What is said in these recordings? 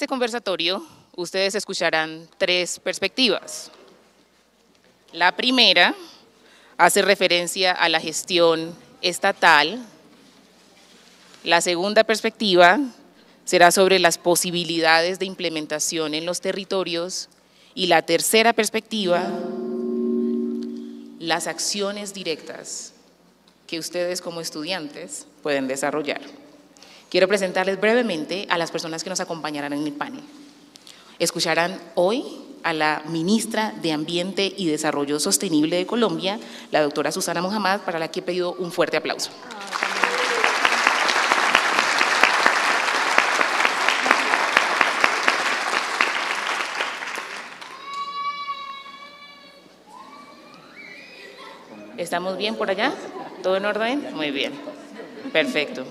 este conversatorio ustedes escucharán tres perspectivas. La primera hace referencia a la gestión estatal. La segunda perspectiva será sobre las posibilidades de implementación en los territorios y la tercera perspectiva, las acciones directas que ustedes como estudiantes pueden desarrollar. Quiero presentarles brevemente a las personas que nos acompañarán en el panel. Escucharán hoy a la ministra de Ambiente y Desarrollo Sostenible de Colombia, la doctora Susana Muhammad, para la que he pedido un fuerte aplauso. ¿Estamos bien por allá? ¿Todo en orden? Muy bien. Perfecto.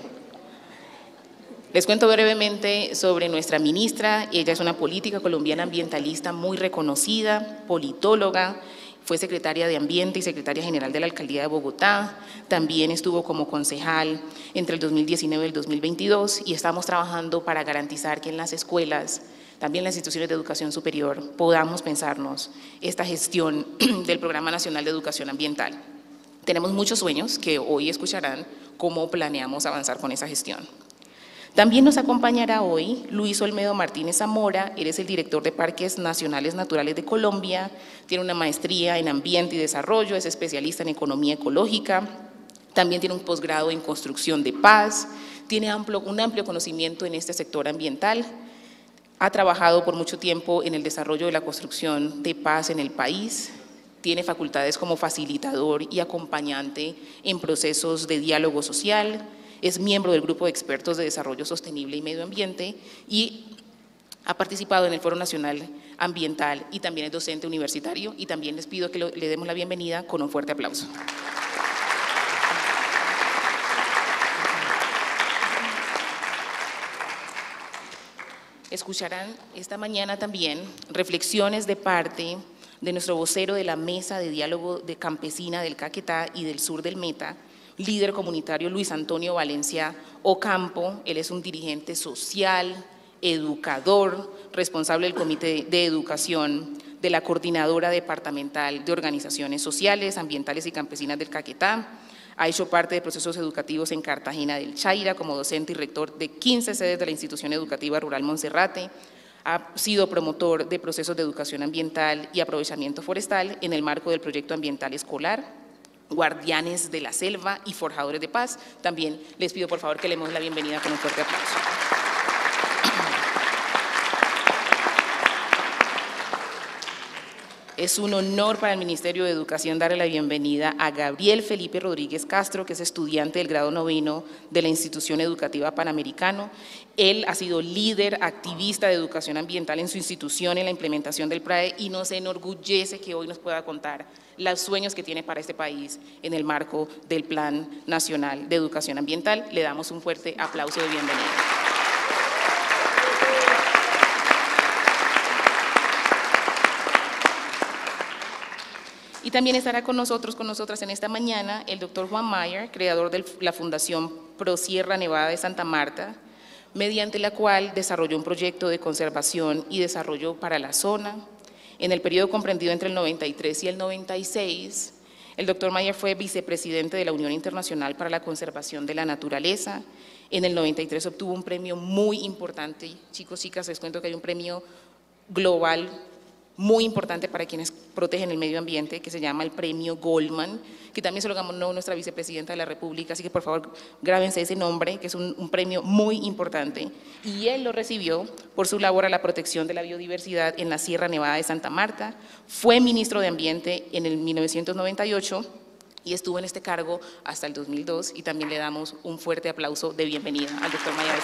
Les cuento brevemente sobre nuestra ministra. Ella es una política colombiana ambientalista muy reconocida, politóloga, fue secretaria de Ambiente y secretaria general de la Alcaldía de Bogotá, también estuvo como concejal entre el 2019 y el 2022 y estamos trabajando para garantizar que en las escuelas, también en las instituciones de educación superior, podamos pensarnos esta gestión del Programa Nacional de Educación Ambiental. Tenemos muchos sueños que hoy escucharán cómo planeamos avanzar con esa gestión. También nos acompañará hoy Luis Olmedo Martínez Zamora, él es el director de Parques Nacionales Naturales de Colombia, tiene una maestría en Ambiente y Desarrollo, es especialista en Economía Ecológica, también tiene un posgrado en Construcción de Paz, tiene un amplio conocimiento en este sector ambiental, ha trabajado por mucho tiempo en el desarrollo de la construcción de paz en el país, tiene facultades como facilitador y acompañante en procesos de diálogo social, es miembro del Grupo de Expertos de Desarrollo Sostenible y Medio Ambiente y ha participado en el Foro Nacional Ambiental y también es docente universitario y también les pido que le demos la bienvenida con un fuerte aplauso. Escucharán esta mañana también reflexiones de parte de nuestro vocero de la Mesa de Diálogo de Campesina del Caquetá y del Sur del Meta, líder comunitario Luis Antonio Valencia Ocampo. Él es un dirigente social, educador, responsable del Comité de Educación de la Coordinadora Departamental de Organizaciones Sociales, Ambientales y Campesinas del Caquetá. Ha hecho parte de procesos educativos en Cartagena del Chaira como docente y rector de 15 sedes de la Institución Educativa Rural Monserrate. Ha sido promotor de procesos de educación ambiental y aprovechamiento forestal en el marco del proyecto ambiental escolar guardianes de la selva y forjadores de paz. También les pido por favor que le demos la bienvenida con un fuerte aplauso. Es un honor para el Ministerio de Educación darle la bienvenida a Gabriel Felipe Rodríguez Castro, que es estudiante del grado noveno de la Institución Educativa Panamericano. Él ha sido líder activista de educación ambiental en su institución en la implementación del PRAE y nos enorgullece que hoy nos pueda contar los sueños que tiene para este país en el marco del Plan Nacional de Educación Ambiental. Le damos un fuerte aplauso de bienvenida. Y también estará con nosotros, con nosotras en esta mañana, el doctor Juan Mayer, creador de la Fundación Pro Sierra Nevada de Santa Marta, mediante la cual desarrolló un proyecto de conservación y desarrollo para la zona. En el periodo comprendido entre el 93 y el 96, el doctor Mayer fue vicepresidente de la Unión Internacional para la Conservación de la Naturaleza. En el 93 obtuvo un premio muy importante. Chicos, chicas, les cuento que hay un premio global muy importante para quienes protegen el medio ambiente, que se llama el Premio Goldman, que también se lo ganó nuestra vicepresidenta de la República, así que por favor grábense ese nombre, que es un, un, premio muy importante. Y él lo recibió por su labor a la protección de la biodiversidad en la Sierra Nevada de Santa Marta, fue ministro de Ambiente en el 1998 y estuvo en este cargo hasta el 2002 y también le damos un fuerte aplauso de bienvenida al doctor Maya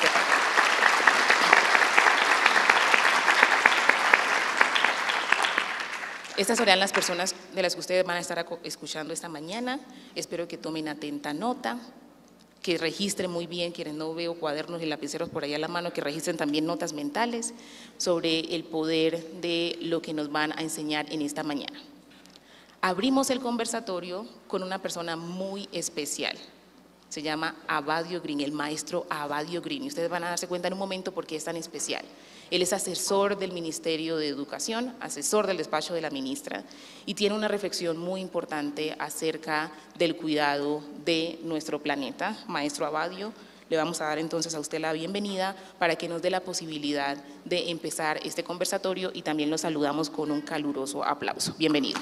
Estas serán las personas de las que ustedes van a estar escuchando esta mañana. Espero que tomen atenta nota, que registren muy bien, quienes no veo cuadernos y lapiceros por ahí a la mano, que registren también notas mentales sobre el poder de lo que nos van a enseñar en esta mañana. Abrimos el conversatorio con una persona muy especial. Se llama Abadio Green, el maestro Abadio Green. Ustedes van a darse cuenta en un momento por qué es tan especial. Él es asesor del Ministerio de Educación, asesor del despacho de la ministra y tiene una reflexión muy importante acerca del cuidado de nuestro planeta. Maestro Abadio, le vamos a dar entonces a usted la bienvenida para que nos dé la posibilidad de empezar este conversatorio y también lo saludamos con un caluroso aplauso. Bienvenido.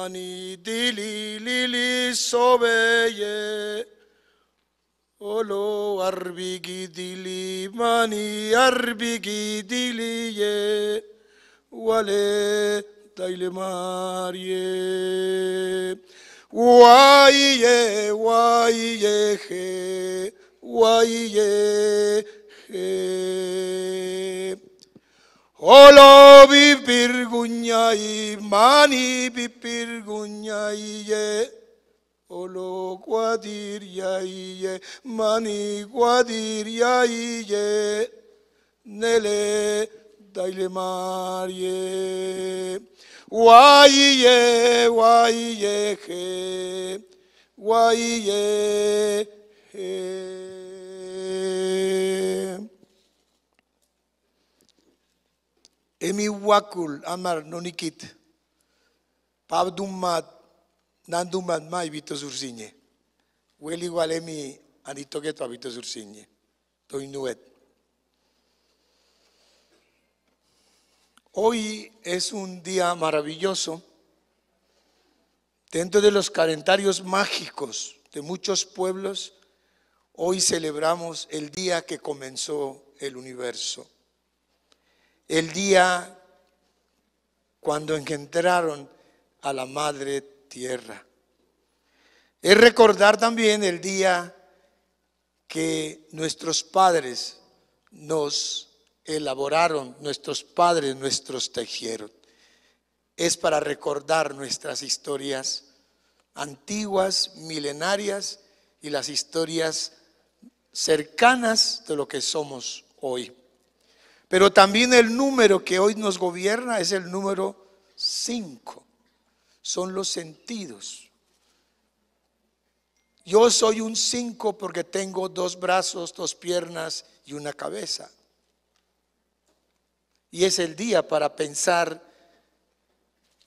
Ani dili lili sobeye. Olo arbigi dili mani arbigi dili ye. Wale tayle mariye. Waiye waiye he. Waiye he. Olobi pirgunyai, mani pipirgunyai ye. Olo quadiriai ye, mani quadiriai ye. Nele daile marie. Wai ye, wai ye he. Wai ye he. Emi wakul amar nonikit. Pabdummat nandummat mai vito sursigne. Wel igual emi anito que tu habito sursigne. Toinuet. Hoy es un día maravilloso. Dentro de los calendarios mágicos de muchos pueblos, hoy celebramos el día que comenzó el universo el día cuando engendraron a la madre tierra. Es recordar también el día que nuestros padres nos elaboraron, nuestros padres nuestros tejieron. Es para recordar nuestras historias antiguas, milenarias y las historias cercanas de lo que somos hoy. Pero también el número que hoy nos gobierna es el número 5. Son los sentidos. Yo soy un 5 porque tengo dos brazos, dos piernas y una cabeza. Y es el día para pensar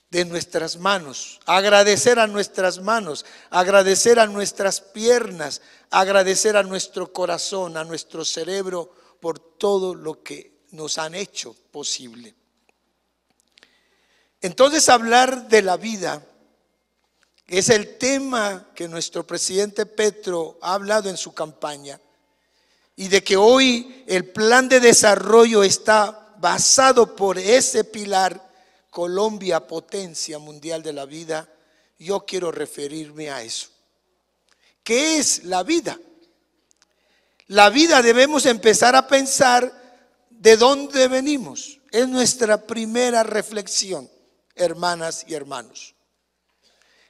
de nuestras manos, agradecer a nuestras manos, agradecer a nuestras piernas, agradecer a nuestro corazón, a nuestro cerebro por todo lo que nos han hecho posible. Entonces hablar de la vida es el tema que nuestro presidente Petro ha hablado en su campaña y de que hoy el plan de desarrollo está basado por ese pilar Colombia, potencia mundial de la vida, yo quiero referirme a eso. ¿Qué es la vida? La vida debemos empezar a pensar ¿De dónde venimos? Es nuestra primera reflexión, hermanas y hermanos.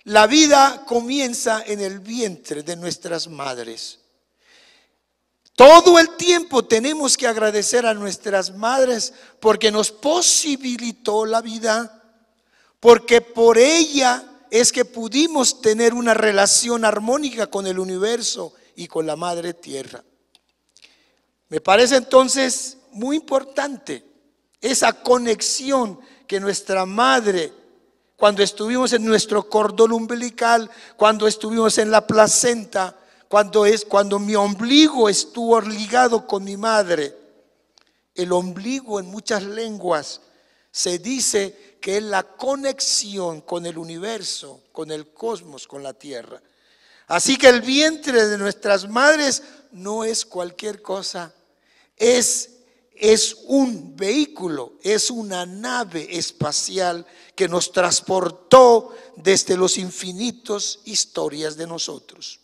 La vida comienza en el vientre de nuestras madres. Todo el tiempo tenemos que agradecer a nuestras madres porque nos posibilitó la vida, porque por ella es que pudimos tener una relación armónica con el universo y con la madre tierra. Me parece entonces muy importante, esa conexión que nuestra madre, cuando estuvimos en nuestro cordón umbilical, cuando estuvimos en la placenta, cuando es cuando mi ombligo estuvo ligado con mi madre. El ombligo en muchas lenguas se dice que es la conexión con el universo, con el cosmos, con la tierra. Así que el vientre de nuestras madres no es cualquier cosa, es, es un vehículo, es una nave espacial que nos transportó desde los infinitos historias de nosotros.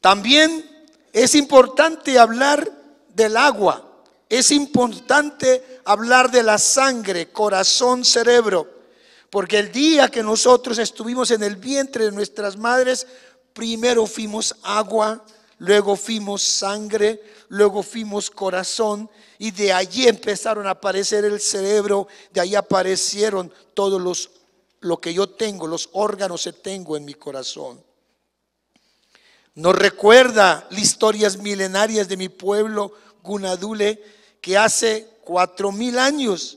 También es importante hablar del agua, es importante hablar de la sangre, corazón, cerebro, porque el día que nosotros estuvimos en el vientre de nuestras madres, primero fuimos agua, luego fuimos sangre, luego fuimos corazón y de allí empezaron a aparecer el cerebro, de ahí aparecieron todos los lo que yo tengo, los órganos que tengo en mi corazón. Nos recuerda las historias milenarias de mi pueblo Gunadule que hace cuatro mil años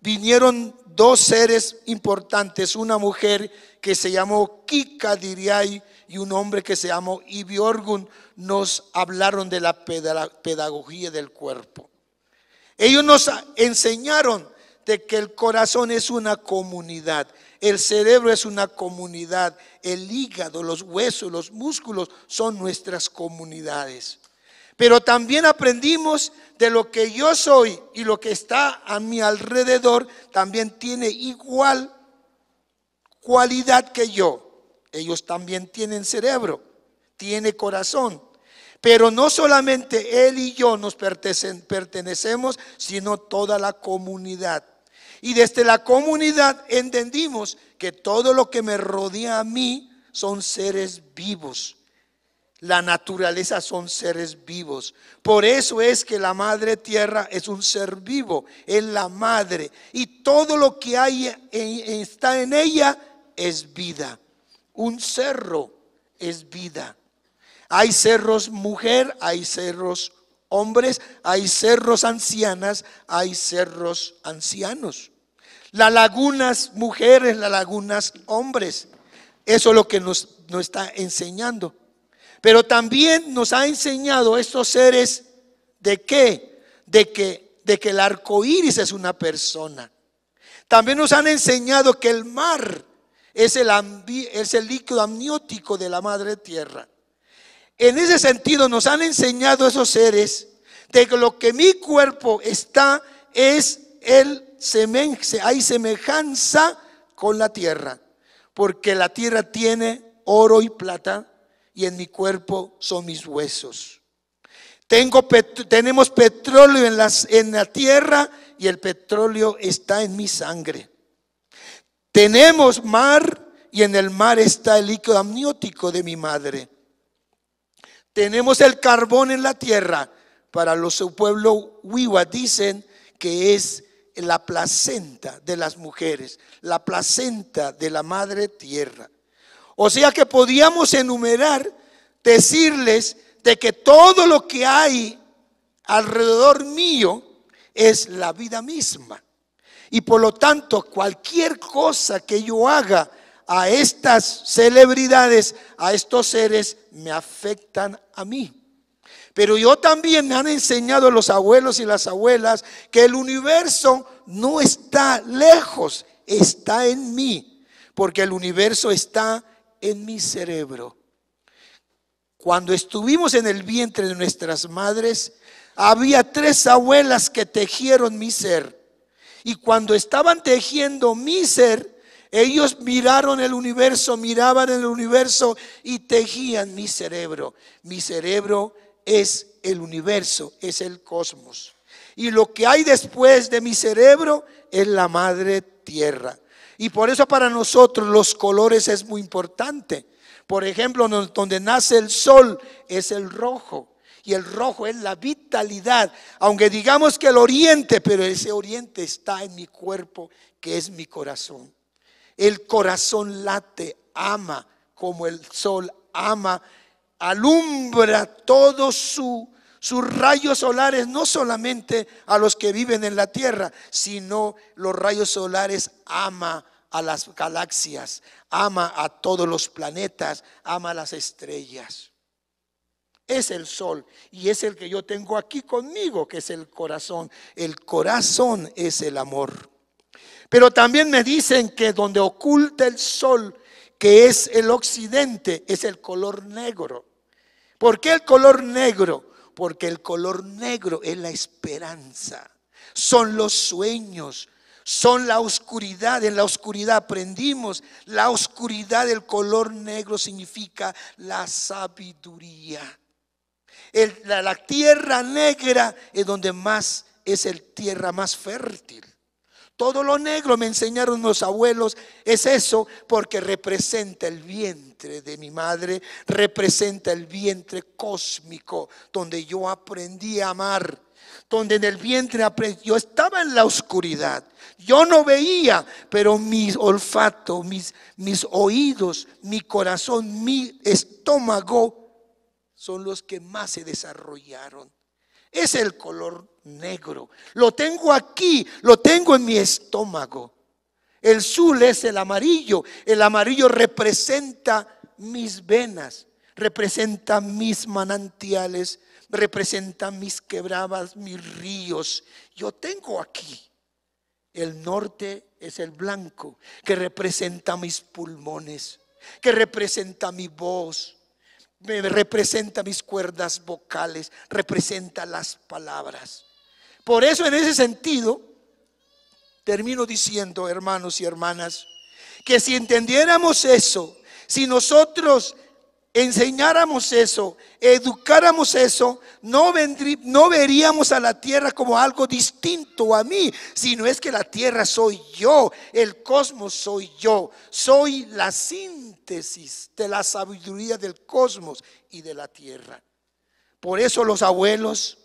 vinieron dos seres importantes, una mujer que se llamó Kika Diriay y un hombre que se llamó Ibiorgun, nos hablaron de la pedagogía del cuerpo. Ellos nos enseñaron de que el corazón es una comunidad, el cerebro es una comunidad, el hígado, los huesos, los músculos son nuestras comunidades. Pero también aprendimos de lo que yo soy y lo que está a mi alrededor también tiene igual cualidad que yo. Ellos también tienen cerebro, tiene corazón. Pero no solamente él y yo nos pertenecemos, sino toda la comunidad. Y desde la comunidad entendimos que todo lo que me rodea a mí son seres vivos la naturaleza son seres vivos. Por eso es que la madre tierra es un ser vivo, es la madre. Y todo lo que hay está en ella es vida. Un cerro es vida. Hay cerros mujer, hay cerros hombres, hay cerros ancianas, hay cerros ancianos. Las lagunas mujeres, las lagunas hombres. Eso es lo que nos, está enseñando. Pero también nos ha enseñado estos seres de qué? De que, de que el arco iris es una persona. También nos han enseñado que el mar es el, es el líquido amniótico de la madre tierra. En ese sentido nos han enseñado esos seres de que lo que mi cuerpo está es el hay semejanza con la tierra, porque la tierra tiene oro y plata, y en mi cuerpo son mis huesos. Tengo tenemos petróleo en, las, en la tierra y el petróleo está en mi sangre. Tenemos mar y en el mar está el líquido amniótico de mi madre. Tenemos el carbón en la tierra. Para los su pueblo Wiwa dicen que es la placenta de las mujeres, la placenta de la madre tierra. O sea que podíamos enumerar, decirles de que todo lo que hay alrededor mío es la vida misma. Y por lo tanto, cualquier cosa que yo haga a estas celebridades, a estos seres, me afectan a mí. Pero yo también me han enseñado los abuelos y las abuelas que el universo no está lejos, está en mí, porque el universo está en mi cerebro. Cuando estuvimos en el vientre de nuestras madres, había tres abuelas que tejieron mi ser. Y cuando estaban tejiendo mi ser, ellos miraron el universo, miraban el universo y tejían mi cerebro. Mi cerebro es el universo, es el cosmos. Y lo que hay después de mi cerebro es la madre tierra. Y por eso para nosotros los colores es muy importante. Por ejemplo, donde nace el sol es el rojo. Y el rojo es la vitalidad. Aunque digamos que el oriente, pero ese oriente está en mi cuerpo, que es mi corazón. El corazón late, ama como el sol ama, alumbra todo su, sus rayos solares, no solamente a los que viven en la tierra, sino los rayos solares ama a las galaxias, ama a todos los planetas, ama a las estrellas. Es el sol y es el que yo tengo aquí conmigo, que es el corazón. El corazón es el amor. Pero también me dicen que donde oculta el sol, que es el occidente, es el color negro. ¿Por qué el color negro? Porque el color negro es la esperanza, son los sueños, son la oscuridad. En la oscuridad aprendimos, la oscuridad del color negro significa la sabiduría. La, tierra negra es donde más es el tierra más fértil. Todo lo negro, me enseñaron los abuelos, es eso porque representa el vientre de mi madre, representa el vientre cósmico donde yo aprendí a amar, donde en el vientre aprendí, yo estaba en la oscuridad, yo no veía, pero mi olfato, mis, mis oídos, mi corazón, mi estómago son los que más se desarrollaron. Es el color negro. Lo tengo aquí, lo tengo en mi estómago. El azul es el amarillo. El amarillo representa mis venas, representa mis manantiales, representa mis quebradas, mis ríos. Yo tengo aquí. El norte es el blanco, que representa mis pulmones, que representa mi voz, me representa mis cuerdas vocales, representa las palabras. Por eso en ese sentido, termino diciendo, hermanos y hermanas, que si entendiéramos eso, si nosotros enseñáramos eso, educáramos eso, no, no veríamos a la tierra como algo distinto a mí, sino es que la tierra soy yo, el cosmos soy yo, soy la de la sabiduría del cosmos y de la tierra. Por eso los abuelos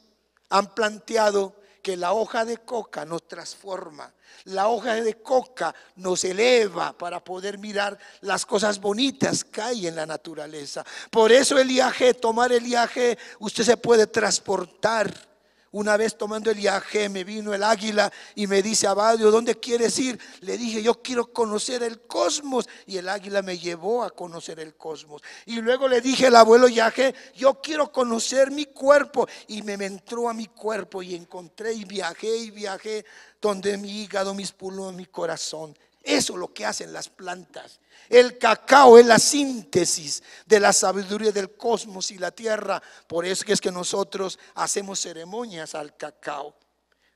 han planteado que la hoja de coca nos transforma, la hoja de coca nos eleva para poder mirar las cosas bonitas que hay en la naturaleza. Por eso el viaje, tomar el viaje, usted se puede transportar una vez tomando el viaje me vino el águila y me dice, Abadio, ¿dónde quieres ir? Le dije, yo quiero conocer el cosmos. Y el águila me llevó a conocer el cosmos. Y luego le dije al abuelo Yaje, yo quiero conocer mi cuerpo. Y me entró a mi cuerpo y encontré y viajé y viajé donde mi hígado, mis pulmones, mi corazón. Eso es lo que hacen las plantas. El cacao es la síntesis de la sabiduría del cosmos y la tierra. Por eso es que nosotros hacemos ceremonias al cacao.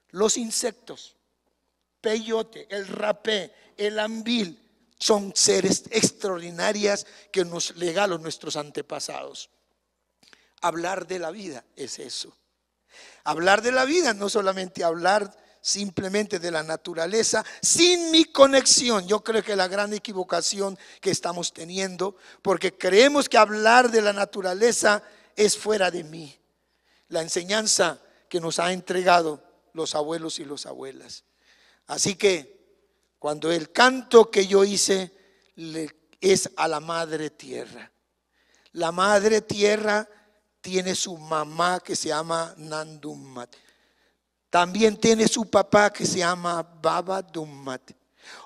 Los insectos, peyote, el rapé, el ambil, son seres extraordinarias que nos legaron nuestros antepasados. Hablar de la vida es eso. Hablar de la vida no solamente hablar simplemente de la naturaleza sin mi conexión. Yo creo que la gran equivocación que estamos teniendo, porque creemos que hablar de la naturaleza es fuera de mí. La enseñanza que nos ha entregado los abuelos y las abuelas. Así que cuando el canto que yo hice es a la madre tierra. La madre tierra tiene su mamá que se llama Nandummat. También tiene su papá que se llama Baba Dummat.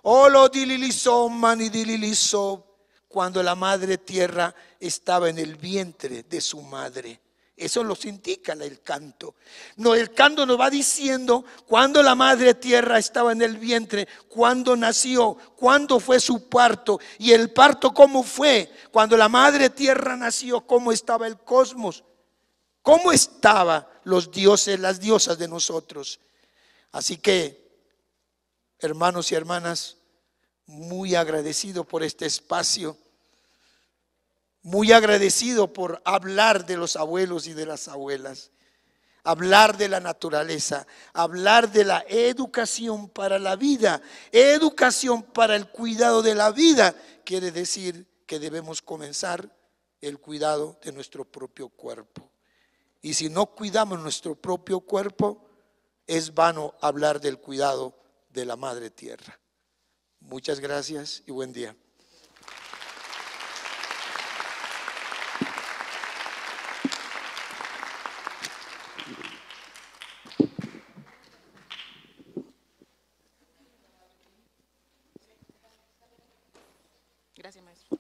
O lo dililizó, mani dililizó, cuando la madre tierra estaba en el vientre de su madre. Eso lo indica el canto. No, el canto nos va diciendo cuando la madre tierra estaba en el vientre, cuando nació, cuándo fue su parto y el parto cómo fue, cuando la madre tierra nació, cómo estaba el cosmos, cómo estaba los dioses, las diosas de nosotros. Así que, hermanos y hermanas, muy agradecido por este espacio, muy agradecido por hablar de los abuelos y de las abuelas, hablar de la naturaleza, hablar de la educación para la vida, educación para el cuidado de la vida, quiere decir que debemos comenzar el cuidado de nuestro propio cuerpo. Y si no cuidamos nuestro propio cuerpo, es vano hablar del cuidado de la madre tierra. Muchas gracias y buen día. Gracias, maestro.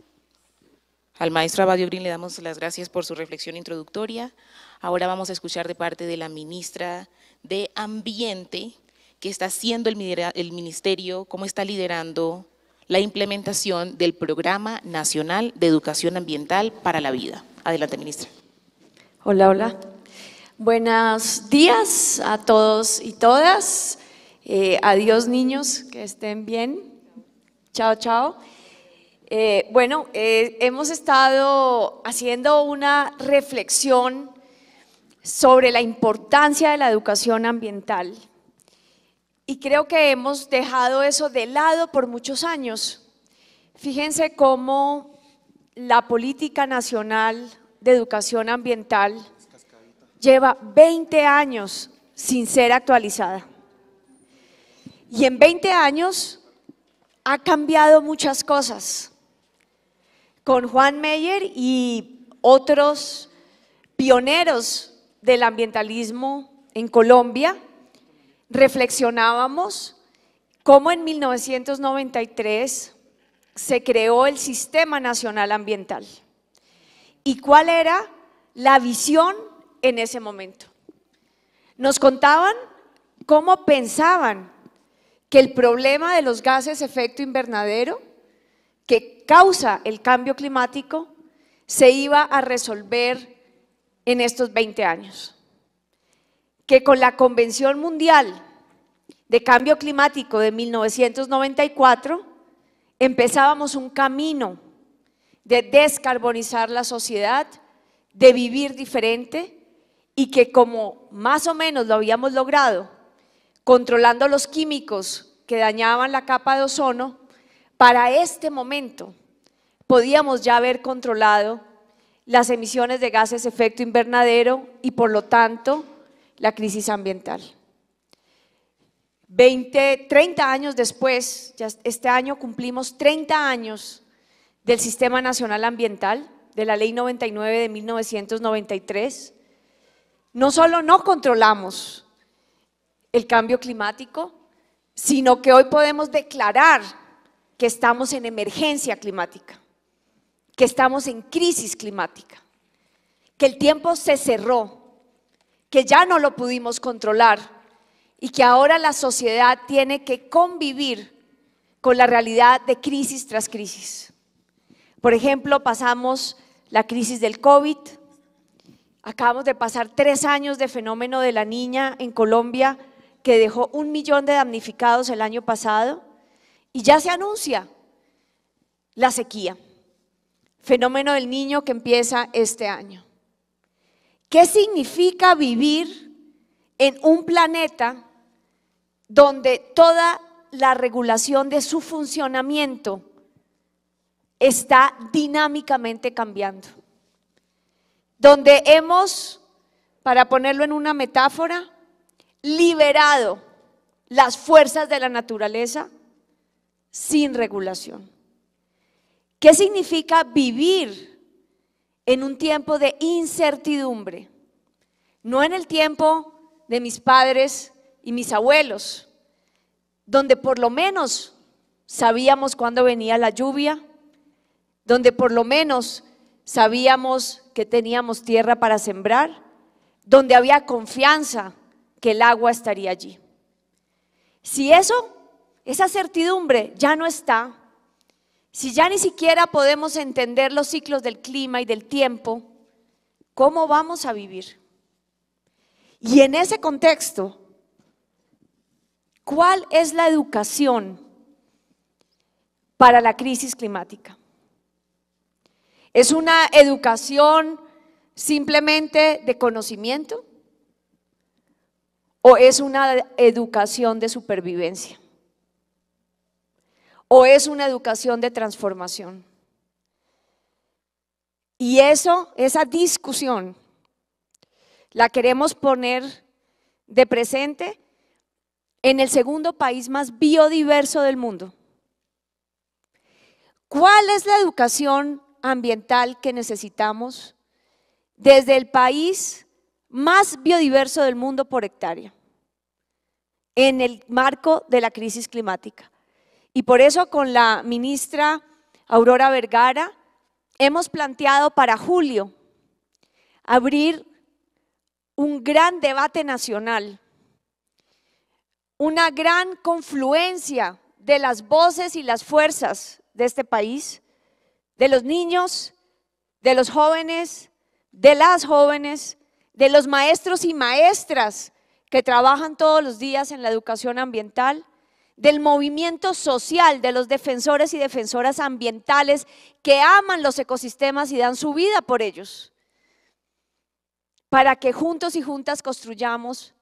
Al maestro Abadio Green le damos las gracias por su reflexión introductoria. Ahora vamos a escuchar de parte de la ministra de Ambiente, qué está haciendo el ministerio, cómo está liderando la implementación del Programa Nacional de Educación Ambiental para la Vida. Adelante, ministra. Hola, hola. Buenos días a todos y todas. Eh, adiós, niños, que estén bien. Chao, chao. Eh, bueno, eh, hemos estado haciendo una reflexión sobre la importancia de la educación ambiental y creo que hemos dejado eso de lado por muchos años. Fíjense cómo la política nacional de educación ambiental lleva 20 años sin ser actualizada. Y en 20 años ha cambiado muchas cosas. Con Juan Meyer y otros pioneros del ambientalismo en Colombia, reflexionábamos cómo en 1993 se creó el Sistema Nacional Ambiental y cuál era la visión en ese momento. Nos contaban cómo pensaban que el problema de los gases efecto invernadero que causa el cambio climático se iba a resolver en estos 20 años. Que con la Convención Mundial de Cambio Climático de 1994 empezábamos un camino de descarbonizar la sociedad, de vivir diferente y que como más o menos lo habíamos logrado, controlando los químicos que dañaban la capa de ozono, para este momento podíamos ya haber controlado las emisiones de gases efecto invernadero y por lo tanto la crisis ambiental. 20, 30 años después, este año cumplimos 30 años del Sistema Nacional Ambiental, de la Ley 99 de 1993, no solo no controlamos el cambio climático, sino que hoy podemos declarar que estamos en emergencia climática, que estamos en crisis climática, que el tiempo se cerró, que ya no lo pudimos controlar y que ahora la sociedad tiene que convivir con la realidad de crisis tras crisis. Por ejemplo, pasamos la crisis del COVID, Acabamos de pasar tres años de fenómeno de la niña en Colombia que dejó un millón de damnificados el año pasado y ya se anuncia la sequía, fenómeno del niño que empieza este año. ¿Qué significa vivir en un planeta donde toda la regulación de su funcionamiento está dinámicamente cambiando? donde hemos, para ponerlo en una metáfora, liberado las fuerzas de la naturaleza sin regulación. ¿Qué significa vivir en un tiempo de incertidumbre? No en el tiempo de mis padres y mis abuelos, donde por lo menos sabíamos cuándo venía la lluvia, donde por lo menos sabíamos que teníamos tierra para sembrar, donde había confianza que el agua estaría allí. Si eso, esa certidumbre ya no está, si ya ni siquiera podemos entender los ciclos del clima y del tiempo, ¿cómo vamos a vivir? Y en ese contexto, ¿cuál es la educación para la crisis climática? ¿Es una educación simplemente de conocimiento? ¿O es una educación de supervivencia? ¿O es una educación de transformación? Y eso, esa discusión, la queremos poner de presente en el segundo país más biodiverso del mundo. ¿Cuál es la educación ambiental que necesitamos desde el país más biodiverso del mundo por hectárea, en el marco de la crisis climática. Y por eso con la ministra Aurora Vergara hemos planteado para julio abrir un gran debate nacional, una gran confluencia de las voces y las fuerzas de este país, de los niños, de los jóvenes, de las jóvenes, de los maestros y maestras que trabajan todos los días en la educación ambiental, del movimiento social, de los defensores y defensoras ambientales que aman los ecosistemas y dan su vida por ellos, para que juntos y juntas construyamos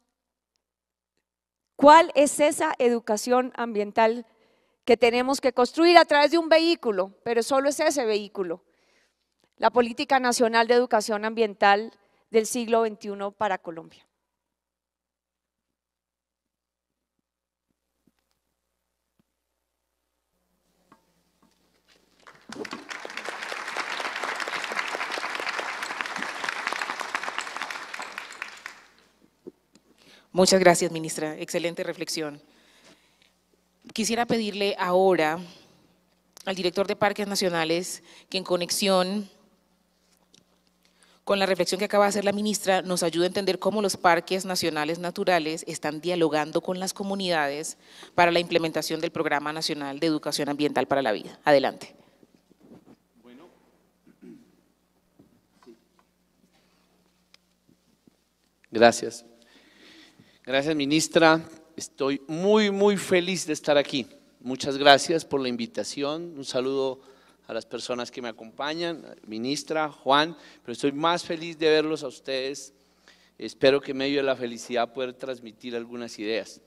cuál es esa educación ambiental que tenemos que construir a través de un vehículo, pero solo es ese vehículo, la Política Nacional de Educación Ambiental del siglo XXI para Colombia. Muchas gracias, ministra. Excelente reflexión. Quisiera pedirle ahora al director de Parques Nacionales que en conexión con la reflexión que acaba de hacer la ministra, nos ayude a entender cómo los parques nacionales naturales están dialogando con las comunidades para la implementación del Programa Nacional de Educación Ambiental para la Vida. Adelante. Gracias. Gracias, ministra. Estoy muy, muy feliz de estar aquí. Muchas gracias por la invitación. Un saludo a las personas que me acompañan, ministra, Juan, pero estoy más feliz de verlos a ustedes. Espero que en medio de la felicidad poder transmitir algunas ideas.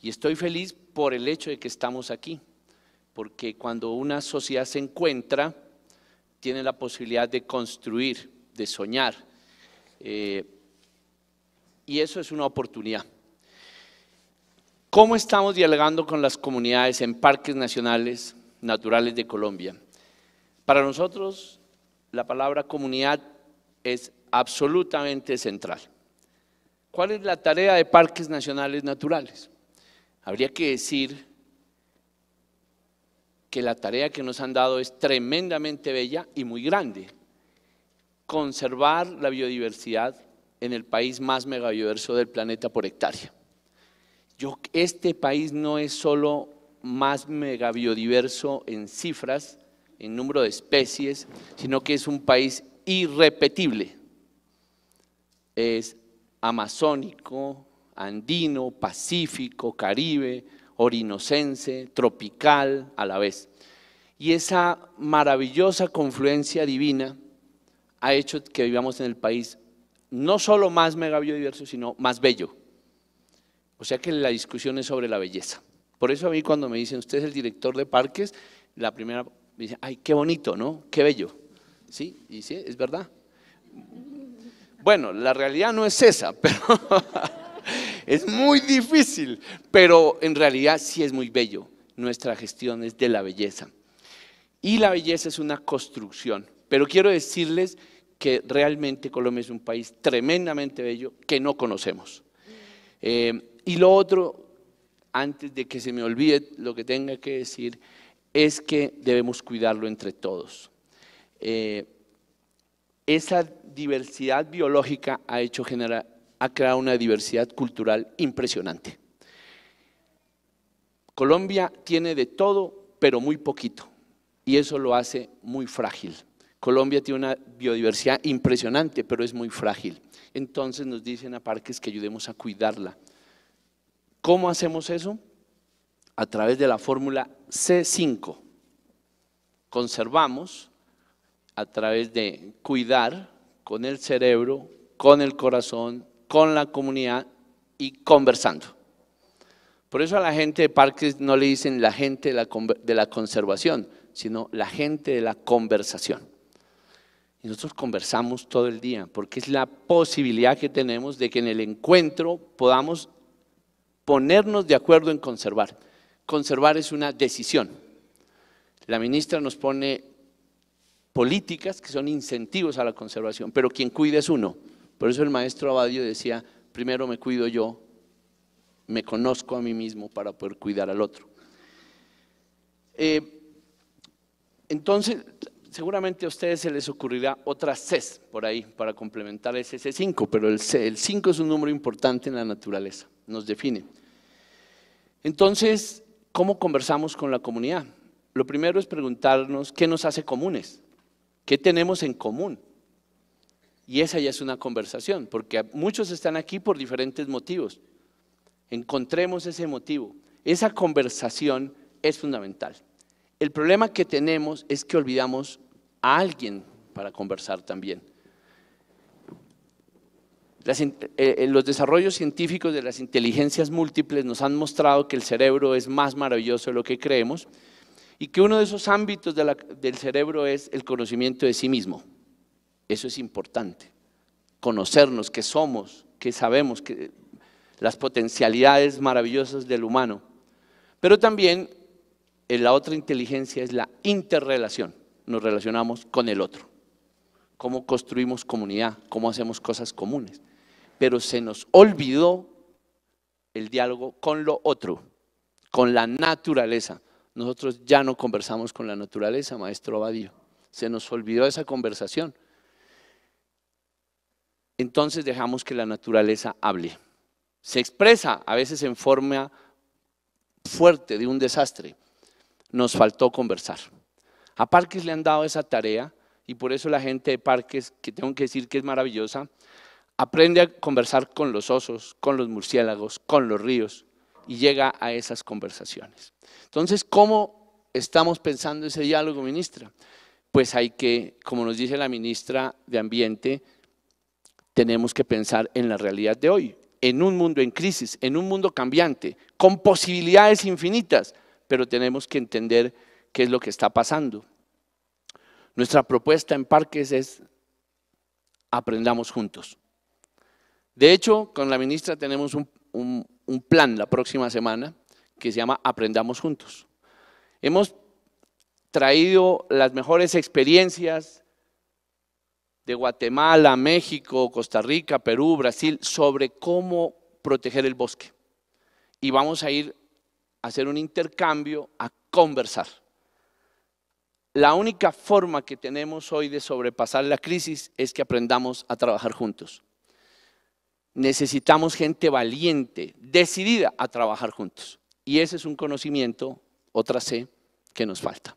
Y estoy feliz por el hecho de que estamos aquí, porque cuando una sociedad se encuentra, tiene la posibilidad de construir, de soñar. Eh, y eso es una oportunidad. ¿Cómo estamos dialogando con las comunidades en parques nacionales naturales de Colombia? Para nosotros, la palabra comunidad es absolutamente central. ¿Cuál es la tarea de parques nacionales naturales? Habría que decir que la tarea que nos han dado es tremendamente bella y muy grande. Conservar la biodiversidad en el país más megabiodiverso del planeta por hectárea. Yo, este país no es solo más megabiodiverso en cifras, en número de especies, sino que es un país irrepetible. Es amazónico, andino, pacífico, caribe, orinocense, tropical a la vez. Y esa maravillosa confluencia divina ha hecho que vivamos en el país no solo más mega biodiverso, sino más bello. O sea que la discusión es sobre la belleza. Por eso a mí cuando me dicen, usted es el director de parques, la primera me dice, ay, qué bonito, ¿no? Qué bello. Sí, y sí, es verdad. Bueno, la realidad no es esa, pero es muy difícil, pero en realidad sí es muy bello. Nuestra gestión es de la belleza. Y la belleza es una construcción. Pero quiero decirles que realmente Colombia es un país tremendamente bello que no conocemos. Eh, y lo otro, antes de que se me olvide lo que tenga que decir, es que debemos cuidarlo entre todos. Eh, esa diversidad biológica ha hecho ha creado una diversidad cultural impresionante. Colombia tiene de todo, pero muy poquito, y eso lo hace muy frágil. Colombia tiene una biodiversidad impresionante, pero es muy frágil. Entonces nos dicen a Parques que ayudemos a cuidarla. ¿Cómo hacemos eso? A través de la fórmula C5. Conservamos a través de cuidar con el cerebro, con el corazón, con la comunidad y conversando. Por eso a la gente de parques no le dicen la gente de la, conservación, sino la gente de la conversación. Y nosotros conversamos todo el día, porque es la posibilidad que tenemos de que en el encuentro podamos ponernos de acuerdo en conservar. Conservar es una decisión. La ministra nos pone políticas que son incentivos a la conservación, pero quien cuida es uno. Por eso el maestro Abadio decía, primero me cuido yo, me conozco a mí mismo para poder cuidar al otro. Eh, entonces, seguramente a ustedes se les ocurrirá otra CES por ahí para complementar ese C5, pero el, C, el 5 es un número importante en la naturaleza, nos define. Entonces, ¿cómo conversamos con la comunidad? Lo primero es preguntarnos qué nos hace comunes, qué tenemos en común. Y esa ya es una conversación, porque muchos están aquí por diferentes motivos. Encontremos ese motivo. Esa conversación es fundamental. El problema que tenemos es que olvidamos a alguien para conversar también. Eh, eh, los desarrollos científicos de las inteligencias múltiples nos han mostrado que el cerebro es más maravilloso de lo que creemos y que uno de esos ámbitos del cerebro es el conocimiento de sí mismo. Eso es importante. Conocernos, qué somos, qué sabemos, que, las potencialidades maravillosas del humano. Pero también en la otra inteligencia es la interrelación. Nos relacionamos con el otro. Cómo construimos comunidad, cómo hacemos cosas comunes. Pero se nos olvidó el diálogo con lo otro, con la naturaleza. Nosotros ya no conversamos con la naturaleza, maestro Abadío. Se nos olvidó esa conversación. Entonces dejamos que la naturaleza hable. Se expresa a veces en forma fuerte de un desastre nos faltó conversar. A Parques le han dado esa tarea y por eso la gente de Parques, que tengo que decir que es maravillosa, aprende a conversar con los osos, con los murciélagos, con los ríos y llega a esas conversaciones. Entonces, ¿cómo estamos pensando ese diálogo, ministra? Pues hay que, como nos dice la ministra de Ambiente, tenemos que pensar en la realidad de hoy, en un mundo en crisis, en un mundo cambiante, con posibilidades infinitas pero tenemos que entender qué es lo que está pasando. Nuestra propuesta en Parques es aprendamos juntos. De hecho, con la ministra tenemos un, plan la próxima semana que se llama Aprendamos Juntos. Hemos traído las mejores experiencias de Guatemala, México, Costa Rica, Perú, Brasil, sobre cómo proteger el bosque. Y vamos a ir hacer un intercambio, a conversar. La única forma que tenemos hoy de sobrepasar la crisis es que aprendamos a trabajar juntos. Necesitamos gente valiente, decidida a trabajar juntos. Y ese es un conocimiento, otra C, que nos falta.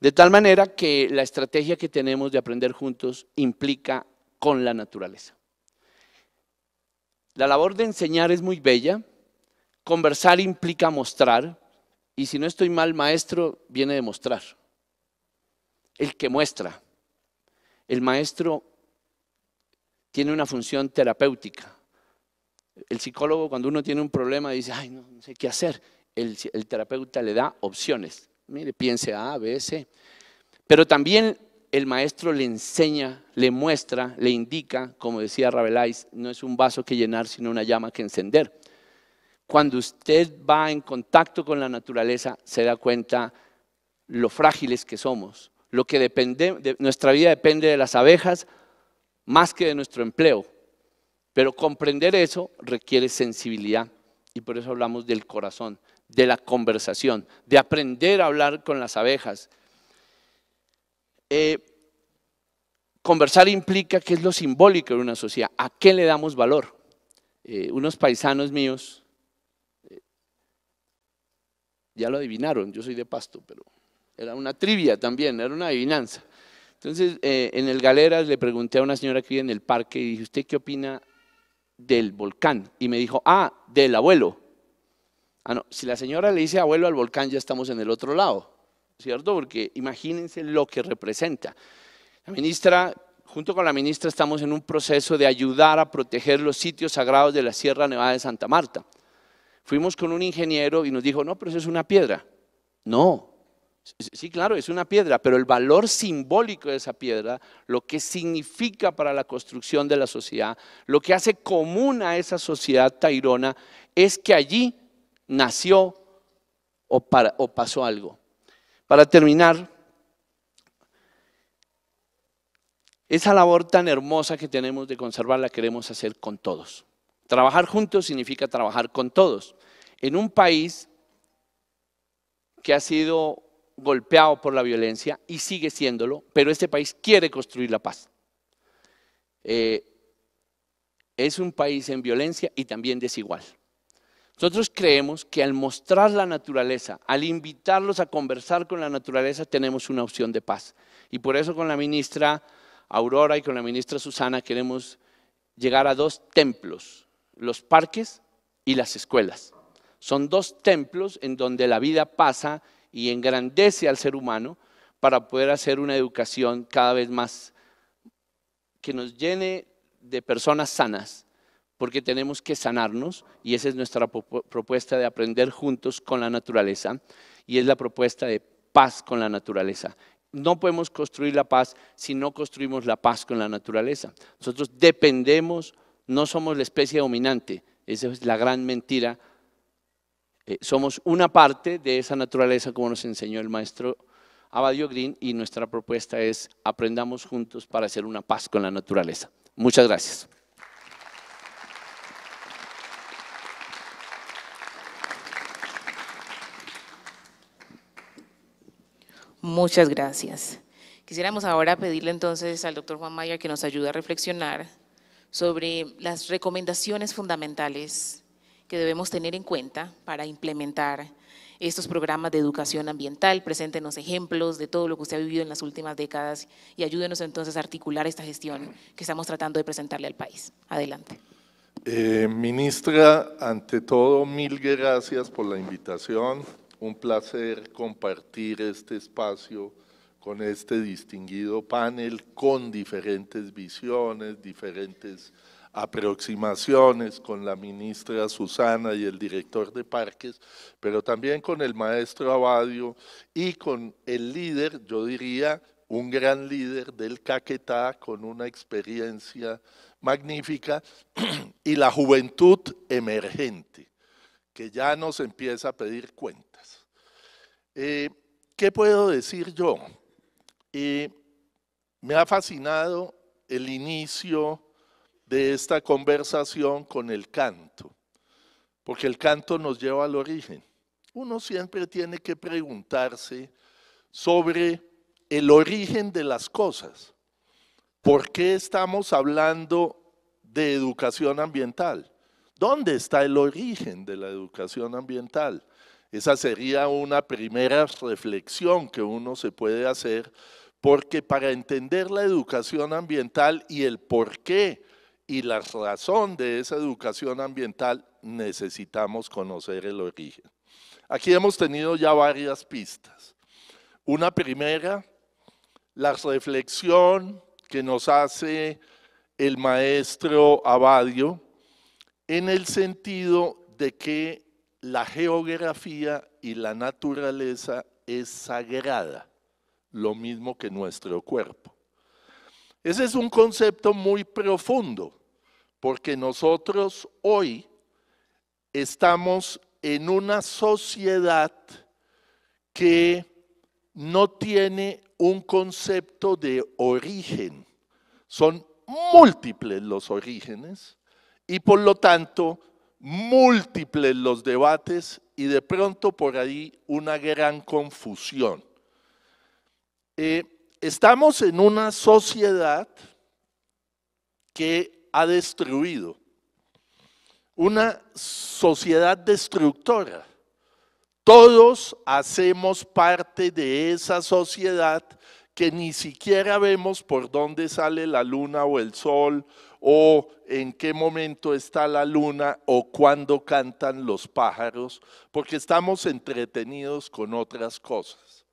De tal manera que la estrategia que tenemos de aprender juntos implica con la naturaleza. La labor de enseñar es muy bella, Conversar implica mostrar, y si no estoy mal, maestro viene de mostrar. El que muestra. El maestro tiene una función terapéutica. El psicólogo cuando uno tiene un problema dice, ay, no, sé qué hacer. El, terapeuta le da opciones. Mire, piense A, B, C. Pero también el maestro le enseña, le muestra, le indica, como decía Rabelais, no es un vaso que llenar, sino una llama que encender. Cuando usted va en contacto con la naturaleza, se da cuenta lo frágiles que somos, lo que depende, de, nuestra vida depende de las abejas más que de nuestro empleo. Pero comprender eso requiere sensibilidad y por eso hablamos del corazón, de la conversación, de aprender a hablar con las abejas. Eh, conversar implica qué es lo simbólico de una sociedad, a qué le damos valor. Eh, unos paisanos míos ya lo adivinaron, yo soy de Pasto, pero era una trivia también, era una adivinanza. Entonces, eh, en el Galeras le pregunté a una señora que vive en el parque y dije, ¿usted qué opina del volcán? Y me dijo, ah, del abuelo. Ah, no, si la señora le dice abuelo al volcán, ya estamos en el otro lado, ¿cierto? Porque imagínense lo que representa. La ministra, junto con la ministra, estamos en un proceso de ayudar a proteger los sitios sagrados de la Sierra Nevada de Santa Marta. Fuimos con un ingeniero y nos dijo, no, pero eso es una piedra. No, sí, claro, es una piedra, pero el valor simbólico de esa piedra, lo que significa para la construcción de la sociedad, lo que hace común a esa sociedad tairona, es que allí nació o, pasó algo. Para terminar, esa labor tan hermosa que tenemos de conservar la queremos hacer con todos. Trabajar juntos significa trabajar con todos. En un país que ha sido golpeado por la violencia y sigue siéndolo, pero este país quiere construir la paz. Eh, es un país en violencia y también desigual. Nosotros creemos que al mostrar la naturaleza, al invitarlos a conversar con la naturaleza, tenemos una opción de paz. Y por eso con la ministra Aurora y con la ministra Susana queremos llegar a dos templos, los parques y las escuelas. Son dos templos en donde la vida pasa y engrandece al ser humano para poder hacer una educación cada vez más que nos llene de personas sanas, porque tenemos que sanarnos y esa es nuestra propuesta de aprender juntos con la naturaleza y es la propuesta de paz con la naturaleza. No podemos construir la paz si no construimos la paz con la naturaleza. Nosotros dependemos, no somos la especie dominante, esa es la gran mentira. Eh, somos una parte de esa naturaleza como nos enseñó el maestro Abadio Green y nuestra propuesta es aprendamos juntos para hacer una paz con la naturaleza. Muchas gracias. Muchas gracias. Quisiéramos ahora pedirle entonces al doctor Juan Maya que nos ayude a reflexionar sobre las recomendaciones fundamentales que debemos tener en cuenta para implementar estos programas de educación ambiental. Preséntenos ejemplos de todo lo que usted ha vivido en las últimas décadas y ayúdenos entonces a articular esta gestión que estamos tratando de presentarle al país. Adelante. Eh, ministra, ante todo, mil gracias por la invitación un placer compartir este espacio con este distinguido panel con diferentes visiones, diferentes aproximaciones con la ministra Susana y el director de parques, pero también con el maestro Abadio y con el líder, yo diría, un gran líder del Caquetá con una experiencia magnífica y la juventud emergente que ya nos empieza a pedir cuentas. Eh, ¿Qué puedo decir yo? Eh, me ha fascinado el inicio de esta conversación con el canto, porque el canto nos lleva al origen. Uno siempre tiene que preguntarse sobre el origen de las cosas. ¿Por qué estamos hablando de educación ambiental? ¿Dónde está el origen de la educación ambiental? Esa sería una primera reflexión que uno se puede hacer, porque para entender la educación ambiental y el porqué y la razón de esa educación ambiental, necesitamos conocer el origen. Aquí hemos tenido ya varias pistas. Una primera, la reflexión que nos hace el maestro Abadio en el sentido de que la geografía y la naturaleza es sagrada, lo mismo que nuestro cuerpo. Ese es un concepto muy profundo, porque nosotros hoy estamos en una sociedad que no tiene un concepto de origen. Son múltiples los orígenes y por lo tanto múltiples los debates y de pronto por ahí una gran confusión. Eh, estamos en una sociedad que ha destruido, una sociedad destructora. Todos hacemos parte de esa sociedad que ni siquiera vemos por dónde sale la luna o el sol o en qué momento está la luna o cuándo cantan los pájaros, porque estamos entretenidos con otras cosas.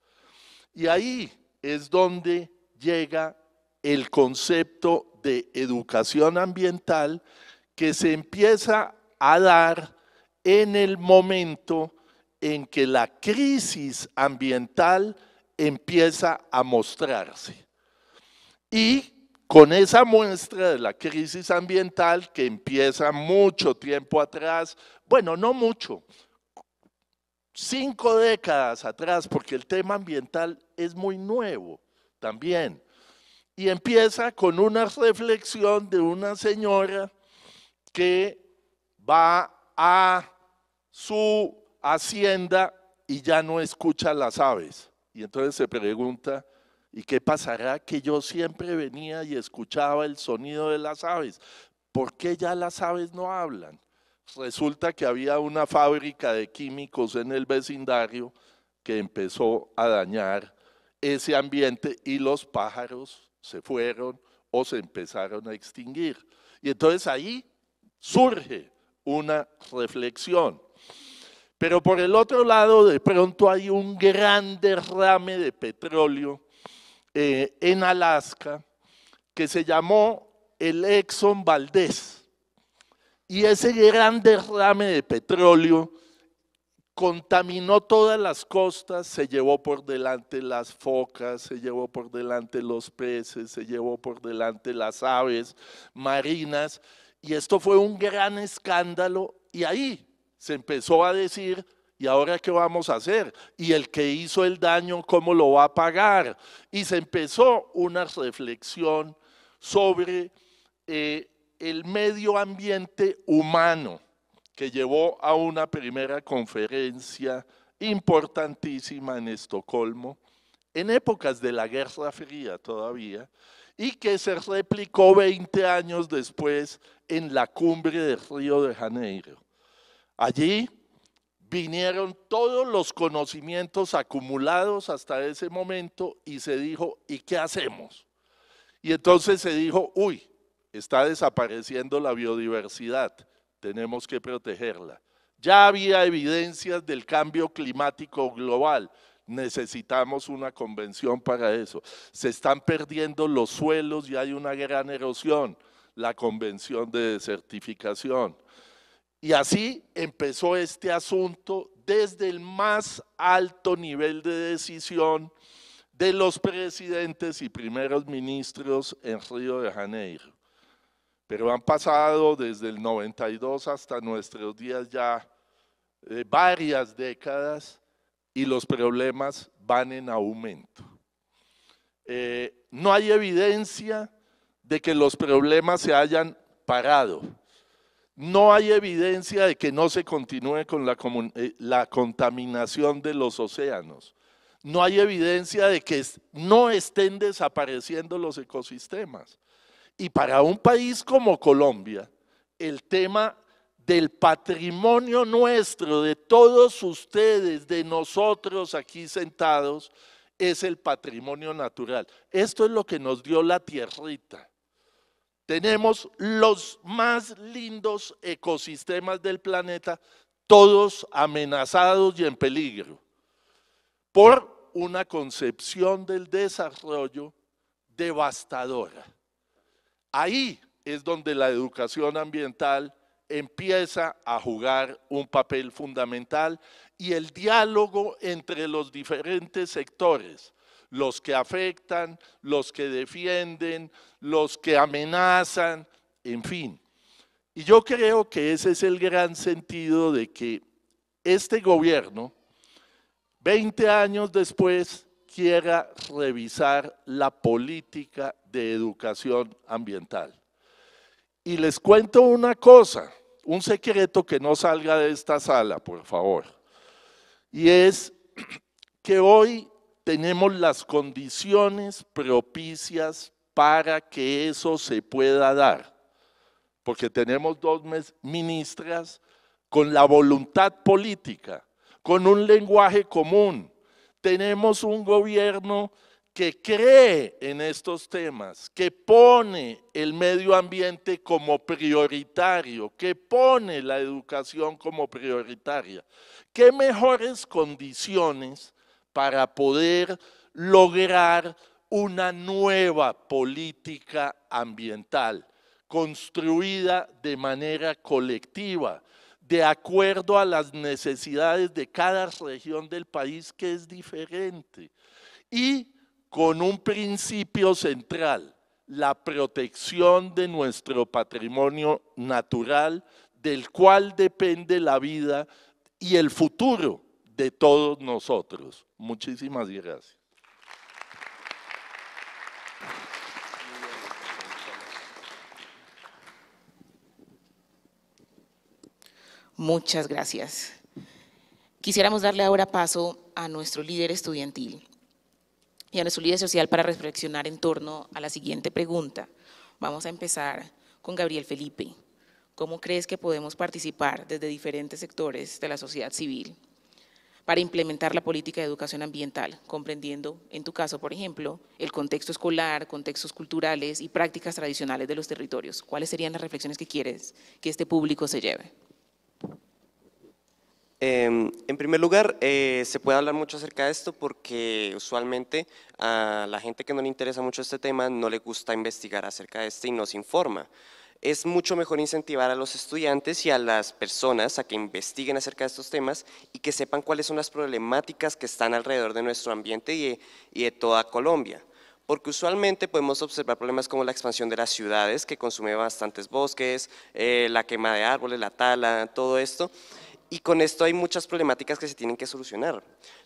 Y ahí es donde llega el concepto de educación ambiental que se empieza a dar en el momento en que la crisis ambiental empieza a mostrarse. Y con esa muestra de la crisis ambiental que empieza mucho tiempo atrás, bueno, no mucho, cinco décadas atrás, porque el tema ambiental es muy nuevo también. Y empieza con una reflexión de una señora que va a su hacienda y ya no escucha las aves, Y entonces se pregunta, ¿y qué pasará que yo siempre venía y escuchaba el sonido de las aves? ¿Por qué ya las aves no hablan? Resulta que había una fábrica de químicos en el vecindario que empezó a dañar ese ambiente y los pájaros se fueron o se empezaron a extinguir. Y entonces ahí surge una reflexión. Pero por el otro lado, de pronto hay un gran derrame de petróleo eh, en Alaska que se llamó el Exxon Valdez. Y ese gran derrame de petróleo contaminó todas las costas, se llevó por delante las focas, se llevó por delante los peces, se llevó por delante las aves marinas. Y esto fue un gran escándalo y ahí se empezó a decir, ¿y ahora qué vamos a hacer? Y el que hizo el daño, ¿cómo lo va a pagar? Y se empezó una reflexión sobre eh, el medio ambiente humano que llevó a una primera conferencia importantísima en Estocolmo, en épocas de la Guerra Fría todavía, y que se replicó 20 años después en la cumbre de Río de Janeiro. Allí vinieron todos los conocimientos acumulados hasta ese momento y se dijo, ¿y qué hacemos? Y entonces se dijo, uy, está desapareciendo la biodiversidad, tenemos que protegerla. Ya había evidencias del cambio climático global, necesitamos una convención para eso. Se están perdiendo los suelos y hay una gran erosión, la convención de desertificación. Y así empezó este asunto desde el más alto nivel de decisión de los presidentes y primeros ministros en Río de Janeiro. Pero han pasado desde el 92 hasta nuestros días ya eh, varias décadas y los problemas van en aumento. Eh, no hay evidencia de que los problemas se hayan parado no hay evidencia de que no se continúe con eh, la, contaminación de los océanos. No hay evidencia de que no estén desapareciendo los ecosistemas. Y para un país como Colombia, el tema del patrimonio nuestro, de todos ustedes, de nosotros aquí sentados, es el patrimonio natural. Esto es lo que nos dio la tierrita. Tenemos los más lindos ecosistemas del planeta, todos amenazados y en peligro, por una concepción del desarrollo devastadora. Ahí es donde la educación ambiental empieza a jugar un papel fundamental y el diálogo entre los diferentes sectores, los que afectan, los que defienden, los que amenazan, en fin. Y yo creo que ese es el gran sentido de que este gobierno, 20 años después, quiera revisar la política de educación ambiental. Y les cuento una cosa, un secreto que no salga de esta sala, por favor. Y es que hoy tenemos las condiciones propicias para que eso se pueda dar. Porque tenemos dos ministras con la voluntad política, con un lenguaje común. Tenemos un gobierno que cree en estos temas, que pone el medio ambiente como prioritario, que pone la educación como prioritaria. ¿Qué mejores condiciones para poder lograr una nueva política ambiental construida de manera colectiva, de acuerdo a las necesidades de cada región del país que es diferente y con un principio central, la protección de nuestro patrimonio natural, del cual depende la vida y el futuro de todos nosotros. Muchísimas gracias. Muchas gracias. Quisiéramos darle ahora paso a nuestro líder estudiantil, y a nuestro líder social para reflexionar en torno a la siguiente pregunta. Vamos a empezar con Gabriel Felipe. ¿Cómo crees que podemos participar desde diferentes sectores de la sociedad civil para implementar la política de educación ambiental, comprendiendo, en tu caso, por ejemplo, el contexto escolar, contextos culturales y prácticas tradicionales de los territorios? ¿Cuáles serían las reflexiones que quieres que este público se lleve? Em, en primer lugar, eh, se puede hablar mucho acerca de esto porque usualmente a la gente que no le interesa mucho este tema no le gusta investigar acerca de esto y no se informa. Es mucho mejor incentivar a los estudiantes y a las personas a que investiguen acerca de estos temas y que sepan cuáles son las problemáticas que están alrededor de nuestro ambiente y de, toda Colombia porque usualmente podemos observar problemas como la expansión de las ciudades, que consume bastantes bosques, eh, la quema de árboles, la tala, todo esto, y con esto hay muchas problemáticas que se tienen que solucionar.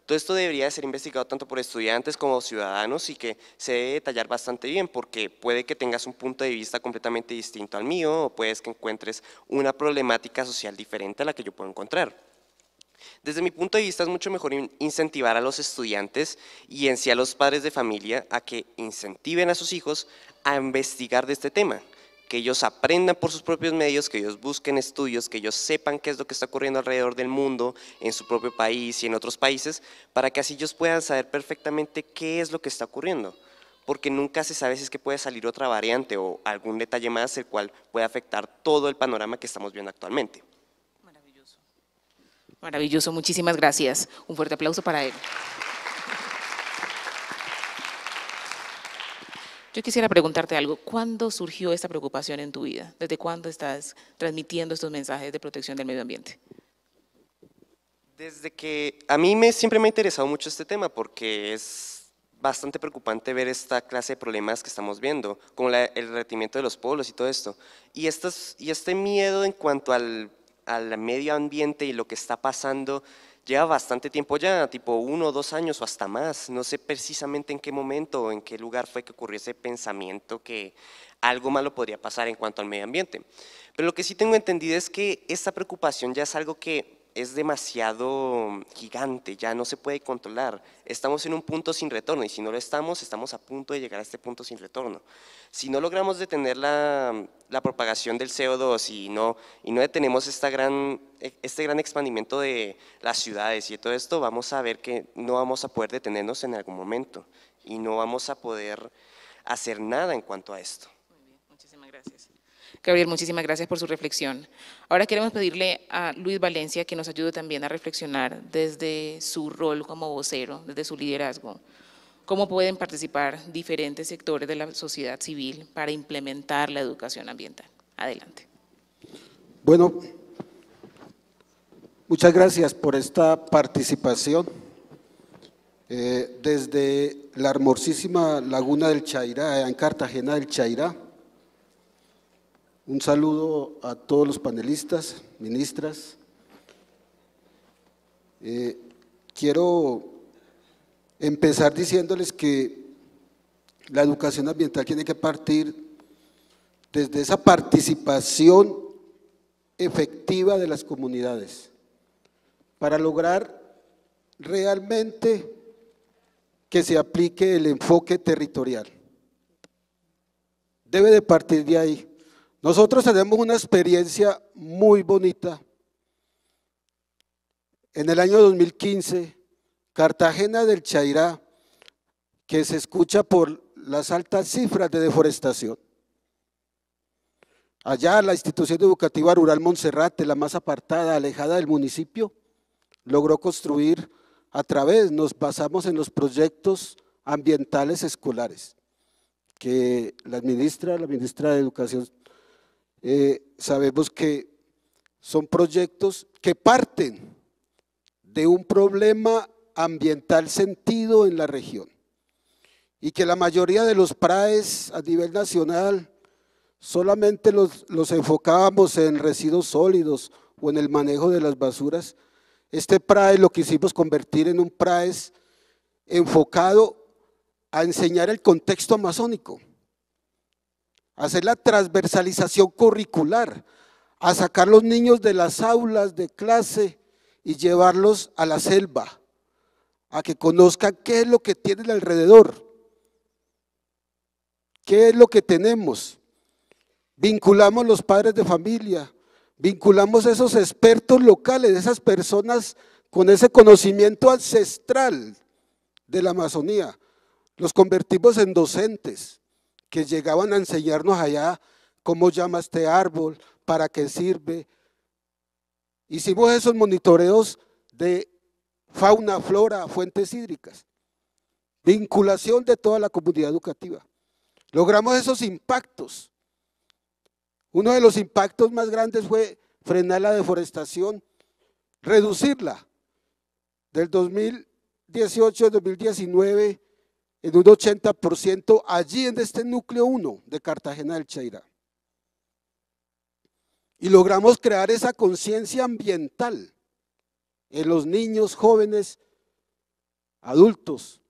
Todo esto debería ser investigado tanto por estudiantes como ciudadanos y que se debe detallar bastante bien porque puede que tengas un punto de vista completamente distinto al mío o puedes que encuentres una problemática social diferente a la que yo puedo encontrar. Desde mi punto de vista es mucho mejor incentivar a los estudiantes y en sí a los padres de familia a que incentiven a sus hijos a investigar de este tema que ellos aprendan por sus propios medios, que ellos busquen estudios, que ellos sepan qué es lo que está ocurriendo alrededor del mundo, en su propio país y en otros países, para que así ellos puedan saber perfectamente qué es lo que está ocurriendo. Porque nunca se sabe si es que puede salir otra variante o algún detalle más el cual puede afectar todo el panorama que estamos viendo actualmente. Maravilloso. Maravilloso, muchísimas gracias. Un fuerte aplauso para él. Yo quisiera preguntarte algo. ¿Cuándo surgió esta preocupación en tu vida? ¿Desde cuándo estás transmitiendo estos mensajes de protección del medio ambiente? Desde que a mí me, siempre me ha interesado mucho este tema porque es bastante preocupante ver esta clase de problemas que estamos viendo, como el derretimiento de los pueblos y todo esto. Y, estos, y este miedo en cuanto al medio ambiente y lo que está pasando lleva bastante tiempo ya, tipo uno dos años o hasta más. No sé precisamente en qué momento o en qué lugar fue que ocurrió ese pensamiento que algo malo podría pasar en cuanto al medio ambiente. Pero lo que sí tengo entendido es que esta preocupación ya es algo que es demasiado gigante, ya no se puede controlar. Estamos en un punto sin retorno y si no lo estamos, estamos a punto de llegar a este punto sin retorno. Si no logramos detener la, la propagación del CO2 y no, y no detenemos esta gran, este gran expandimiento de las ciudades y todo esto, vamos a ver que no vamos a poder detenernos en algún momento y no vamos a poder hacer nada en cuanto a esto. Gabriel, muchísimas gracias por su reflexión. Ahora queremos pedirle a Luis Valencia que nos ayude también a reflexionar desde su rol como vocero, desde su liderazgo, cómo pueden participar diferentes sectores de la sociedad civil para implementar la educación ambiental. Adelante. Bueno, muchas gracias por esta participación. Eh, desde la hermosísima laguna del Chairá, en Cartagena del Chairá, un saludo a todos los panelistas, ministras. Eh, quiero empezar diciéndoles que la educación ambiental tiene que partir desde esa participación efectiva de las comunidades para lograr realmente que se aplique el enfoque territorial. Debe de partir de ahí. Nosotros tenemos una experiencia muy bonita. En el año 2015, Cartagena del Chairá, que se escucha por las altas cifras de deforestación. Allá la institución educativa rural Monserrate, la más apartada, alejada del municipio, logró construir a través, nos basamos en los proyectos ambientales escolares, que la ministra, la ministra de Educación eh, sabemos que son proyectos que parten de un problema ambiental sentido en la región y que la mayoría de los PRAES a nivel nacional solamente los, los enfocábamos en residuos sólidos o en el manejo de las basuras. Este PRAE lo quisimos convertir en un PRAES enfocado a enseñar el contexto amazónico hacer la transversalización curricular, a sacar los niños de las aulas de clase y llevarlos a la selva, a que conozcan qué es lo que tienen alrededor, qué es lo que tenemos. Vinculamos los padres de familia, vinculamos esos expertos locales, esas personas con ese conocimiento ancestral de la Amazonía. Los convertimos en docentes que llegaban a enseñarnos allá cómo llama este árbol, para qué sirve. Hicimos esos monitoreos de fauna, flora, fuentes hídricas, vinculación de toda la comunidad educativa. Logramos esos impactos. Uno de los impactos más grandes fue frenar la deforestación, reducirla del 2018 al 2019 en un 80% allí en este núcleo 1 de Cartagena del Cheira. Y logramos crear esa conciencia ambiental en los niños, jóvenes, adultos,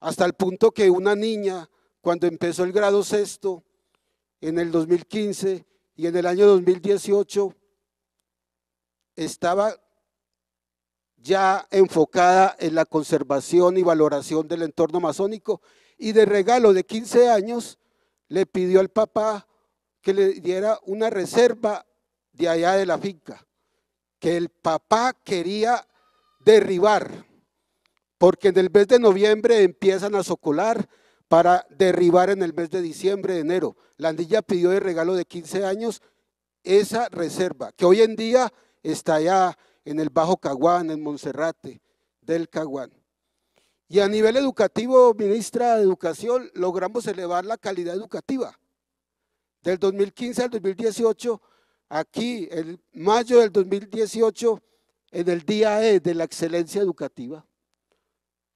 hasta el punto que una niña, cuando empezó el grado sexto, en el 2015 y en el año 2018, estaba ya enfocada en la conservación y valoración del entorno amazónico y de regalo de 15 años le pidió al papá que le diera una reserva de allá de la finca, que el papá quería derribar, porque en el mes de noviembre empiezan a socolar para derribar en el mes de diciembre, enero. La andilla pidió de regalo de 15 años esa reserva, que hoy en día está allá en el Bajo Caguán, en Monserrate del Caguán. Y a nivel educativo, ministra de Educación, logramos elevar la calidad educativa. Del 2015 al 2018, aquí, en mayo del 2018, en el día E de la excelencia educativa.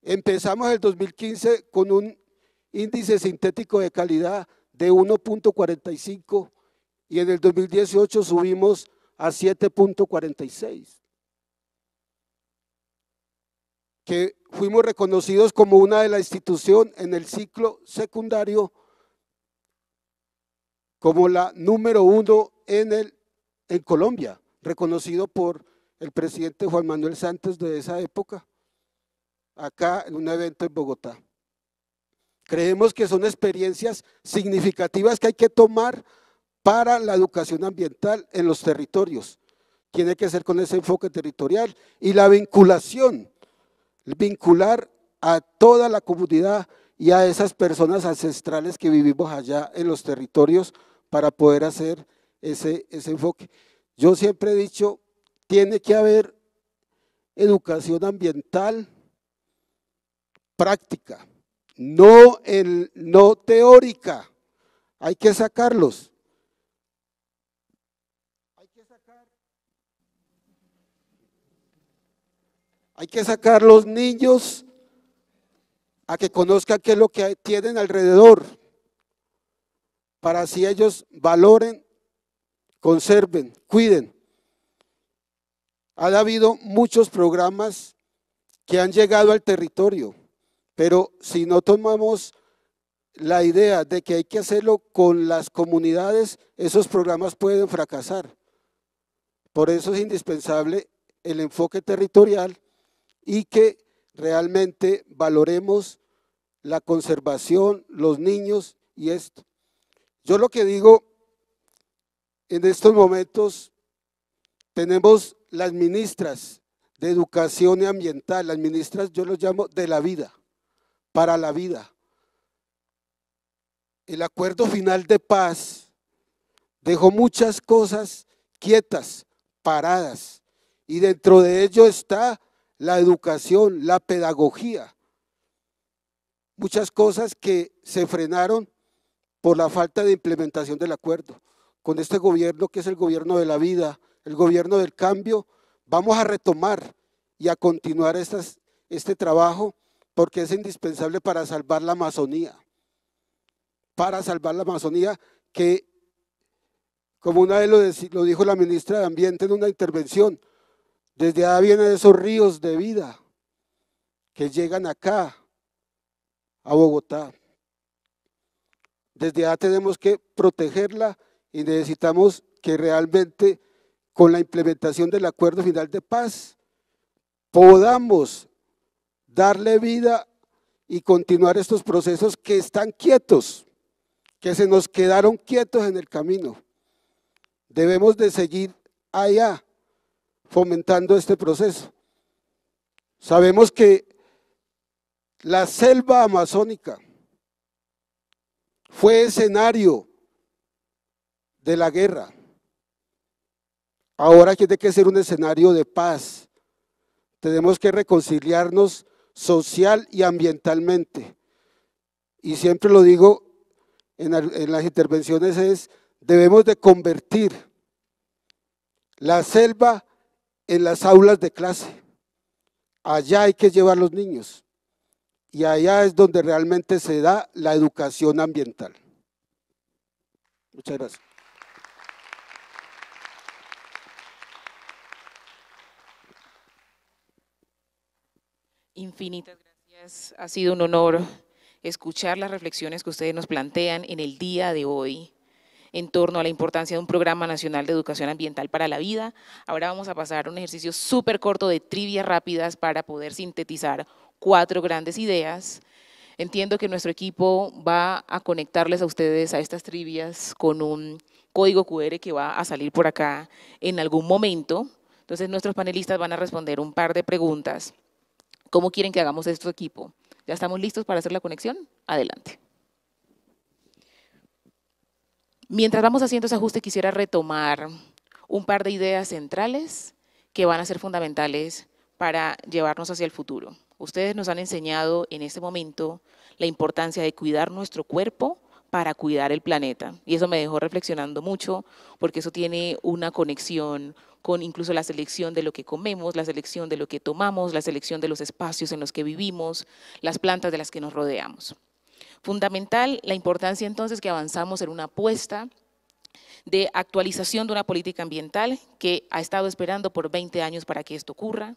Empezamos el 2015 con un índice sintético de calidad de 1.45 y en el 2018 subimos a 7.46. Que fuimos reconocidos como una de las instituciones en el ciclo secundario como la número uno en, el, en Colombia, reconocido por el presidente Juan Manuel Santos de esa época, acá en un evento en Bogotá. Creemos que son experiencias significativas que hay que tomar para la educación ambiental en los territorios. Tiene que ser con ese enfoque territorial y la vinculación, vincular a toda la comunidad y a esas personas ancestrales que vivimos allá en los territorios para poder hacer ese, ese enfoque. Yo siempre he dicho, tiene que haber educación ambiental práctica, no, el, no teórica. Hay que sacarlos. Hay que sacar los niños a que conozcan qué es lo que tienen alrededor, para así ellos valoren, conserven, cuiden. Ha habido muchos programas que han llegado al territorio, pero si no tomamos la idea de que hay que hacerlo con las comunidades, esos programas pueden fracasar. Por eso es indispensable el enfoque territorial y que realmente valoremos la conservación, los niños y esto. Yo lo que digo en estos momentos, tenemos las ministras de educación y ambiental, las ministras yo los llamo de la vida, para la vida. El acuerdo final de paz dejó muchas cosas quietas, paradas, y dentro de ello está la educación, la pedagogía. Muchas cosas que se frenaron por la falta de implementación del acuerdo. Con este gobierno que es el gobierno de la vida, el gobierno del cambio, vamos a retomar y a continuar este trabajo porque es indispensable para salvar la Amazonía. Para salvar la Amazonía que, como una vez lo dijo la ministra de Ambiente en una intervención, desde allá vienen esos ríos de vida que llegan acá, a Bogotá. Desde allá tenemos que protegerla y necesitamos que realmente con la implementación del acuerdo final de paz podamos darle vida y continuar estos procesos que están quietos, que se nos quedaron quietos en el camino. Debemos de seguir allá fomentando este proceso. Sabemos que la selva amazónica fue escenario de la guerra. Ahora tiene que ser un escenario de paz. Tenemos que reconciliarnos social y ambientalmente. Y siempre lo digo en, las intervenciones es, debemos de convertir la selva en las aulas de clase. Allá hay que llevar los niños. Y allá es donde realmente se da la educación ambiental. Muchas gracias. Infinitas gracias. Ha sido un honor escuchar las reflexiones que ustedes nos plantean en el día de hoy en torno a la importancia de un programa nacional de educación ambiental para la vida. Ahora vamos a pasar a un ejercicio súper corto de trivias rápidas para poder sintetizar cuatro grandes ideas. Entiendo que nuestro equipo va a conectarles a ustedes a estas trivias con un código QR que va a salir por acá en algún momento. Entonces nuestros panelistas van a responder un par de preguntas. ¿Cómo quieren que hagamos esto equipo? ¿Ya estamos listos para hacer la conexión? Adelante. Mientras vamos haciendo ese ajuste, quisiera retomar un par de ideas centrales que van a ser fundamentales para llevarnos hacia el futuro. Ustedes nos han enseñado en este momento la importancia de cuidar nuestro cuerpo para cuidar el planeta. Y eso me dejó reflexionando mucho, porque eso tiene una conexión con incluso la selección de lo que comemos, la selección de lo que tomamos, la selección de los espacios en los que vivimos, las plantas de las que nos rodeamos. Fundamental la importancia entonces que avanzamos en una apuesta de actualización de una política ambiental que ha estado esperando por 20 años para que esto ocurra,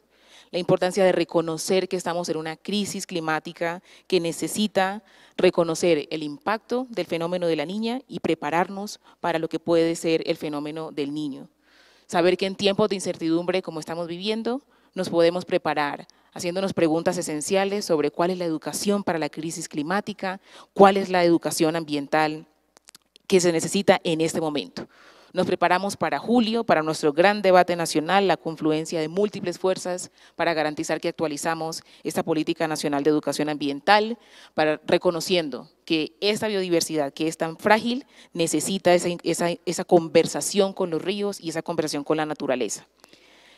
la importancia de reconocer que estamos en una crisis climática que necesita reconocer el impacto del fenómeno de la niña y prepararnos para lo que puede ser el fenómeno del niño. Saber que en tiempos de incertidumbre como estamos viviendo, nos podemos preparar haciéndonos preguntas esenciales sobre cuál es la educación para la crisis climática, cuál es la educación ambiental que se necesita en este momento. Nos preparamos para julio, para nuestro gran debate nacional, la confluencia de múltiples fuerzas para garantizar que actualizamos esta política nacional de educación ambiental, para reconociendo que esta biodiversidad que es tan frágil necesita esa, esa conversación con los ríos y esa conversación con la naturaleza.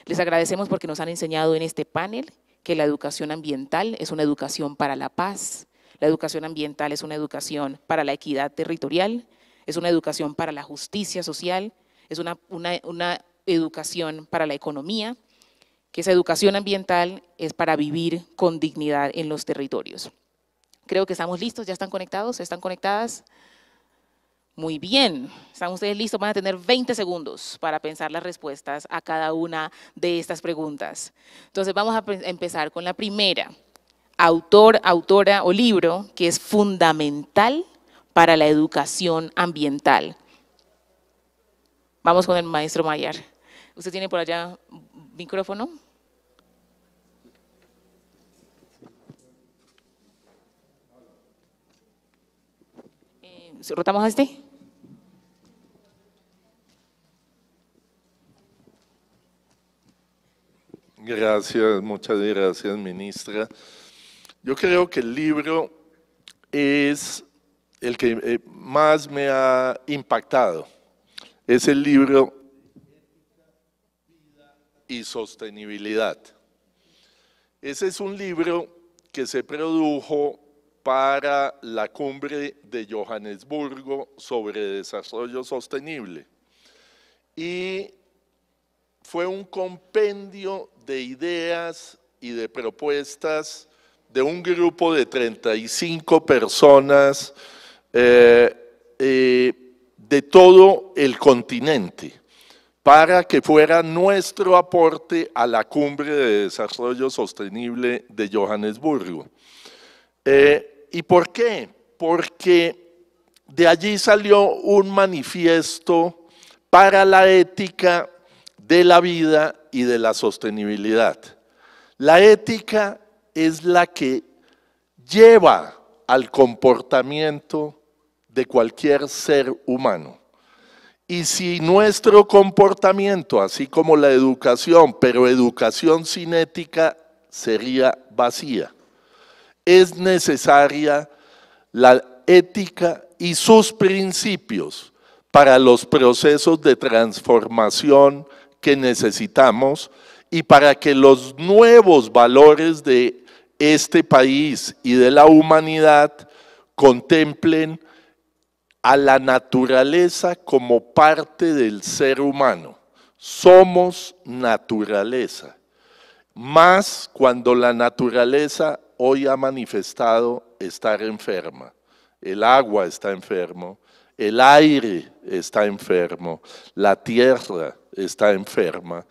Les agradecemos porque nos han enseñado en este panel que la educación ambiental es una educación para la paz, la educación ambiental es una educación para la equidad territorial, es una educación para la justicia social, es una, una, educación para la economía, que esa educación ambiental es para vivir con dignidad en los territorios. Creo que estamos listos, ya están conectados, están conectadas. Muy bien, ¿están ustedes listos? Van a tener 20 segundos para pensar las respuestas a cada una de estas preguntas. Entonces vamos a empezar con la primera. Autor, autora o libro que es fundamental para la educación ambiental. Vamos con el maestro Mayar. ¿Usted tiene por allá micrófono? Eh, ¿Rotamos a este? Gracias, muchas gracias, ministra. Yo creo que el libro es el que eh, más me ha impactado. Es el libro y sostenibilidad. Ese es un libro que se produjo para la cumbre de Johannesburgo sobre desarrollo sostenible. Y fue un compendio de ideas y de propuestas de un grupo de 35 personas eh, eh, de todo el continente para que fuera nuestro aporte a la cumbre de desarrollo sostenible de Johannesburgo. Eh, ¿Y por qué? Porque de allí salió un manifiesto para la ética de la vida y de la sostenibilidad. La ética es la que lleva al comportamiento de cualquier ser humano. Y si nuestro comportamiento, así como la educación, pero educación sin ética, sería vacía, es necesaria la ética y sus principios para los procesos de transformación que necesitamos y para que los nuevos valores de este país y de la humanidad contemplen a la naturaleza como parte del ser humano. Somos naturaleza, más cuando la naturaleza hoy ha manifestado estar enferma. El agua está enfermo, el aire está enfermo, la tierra está enferma.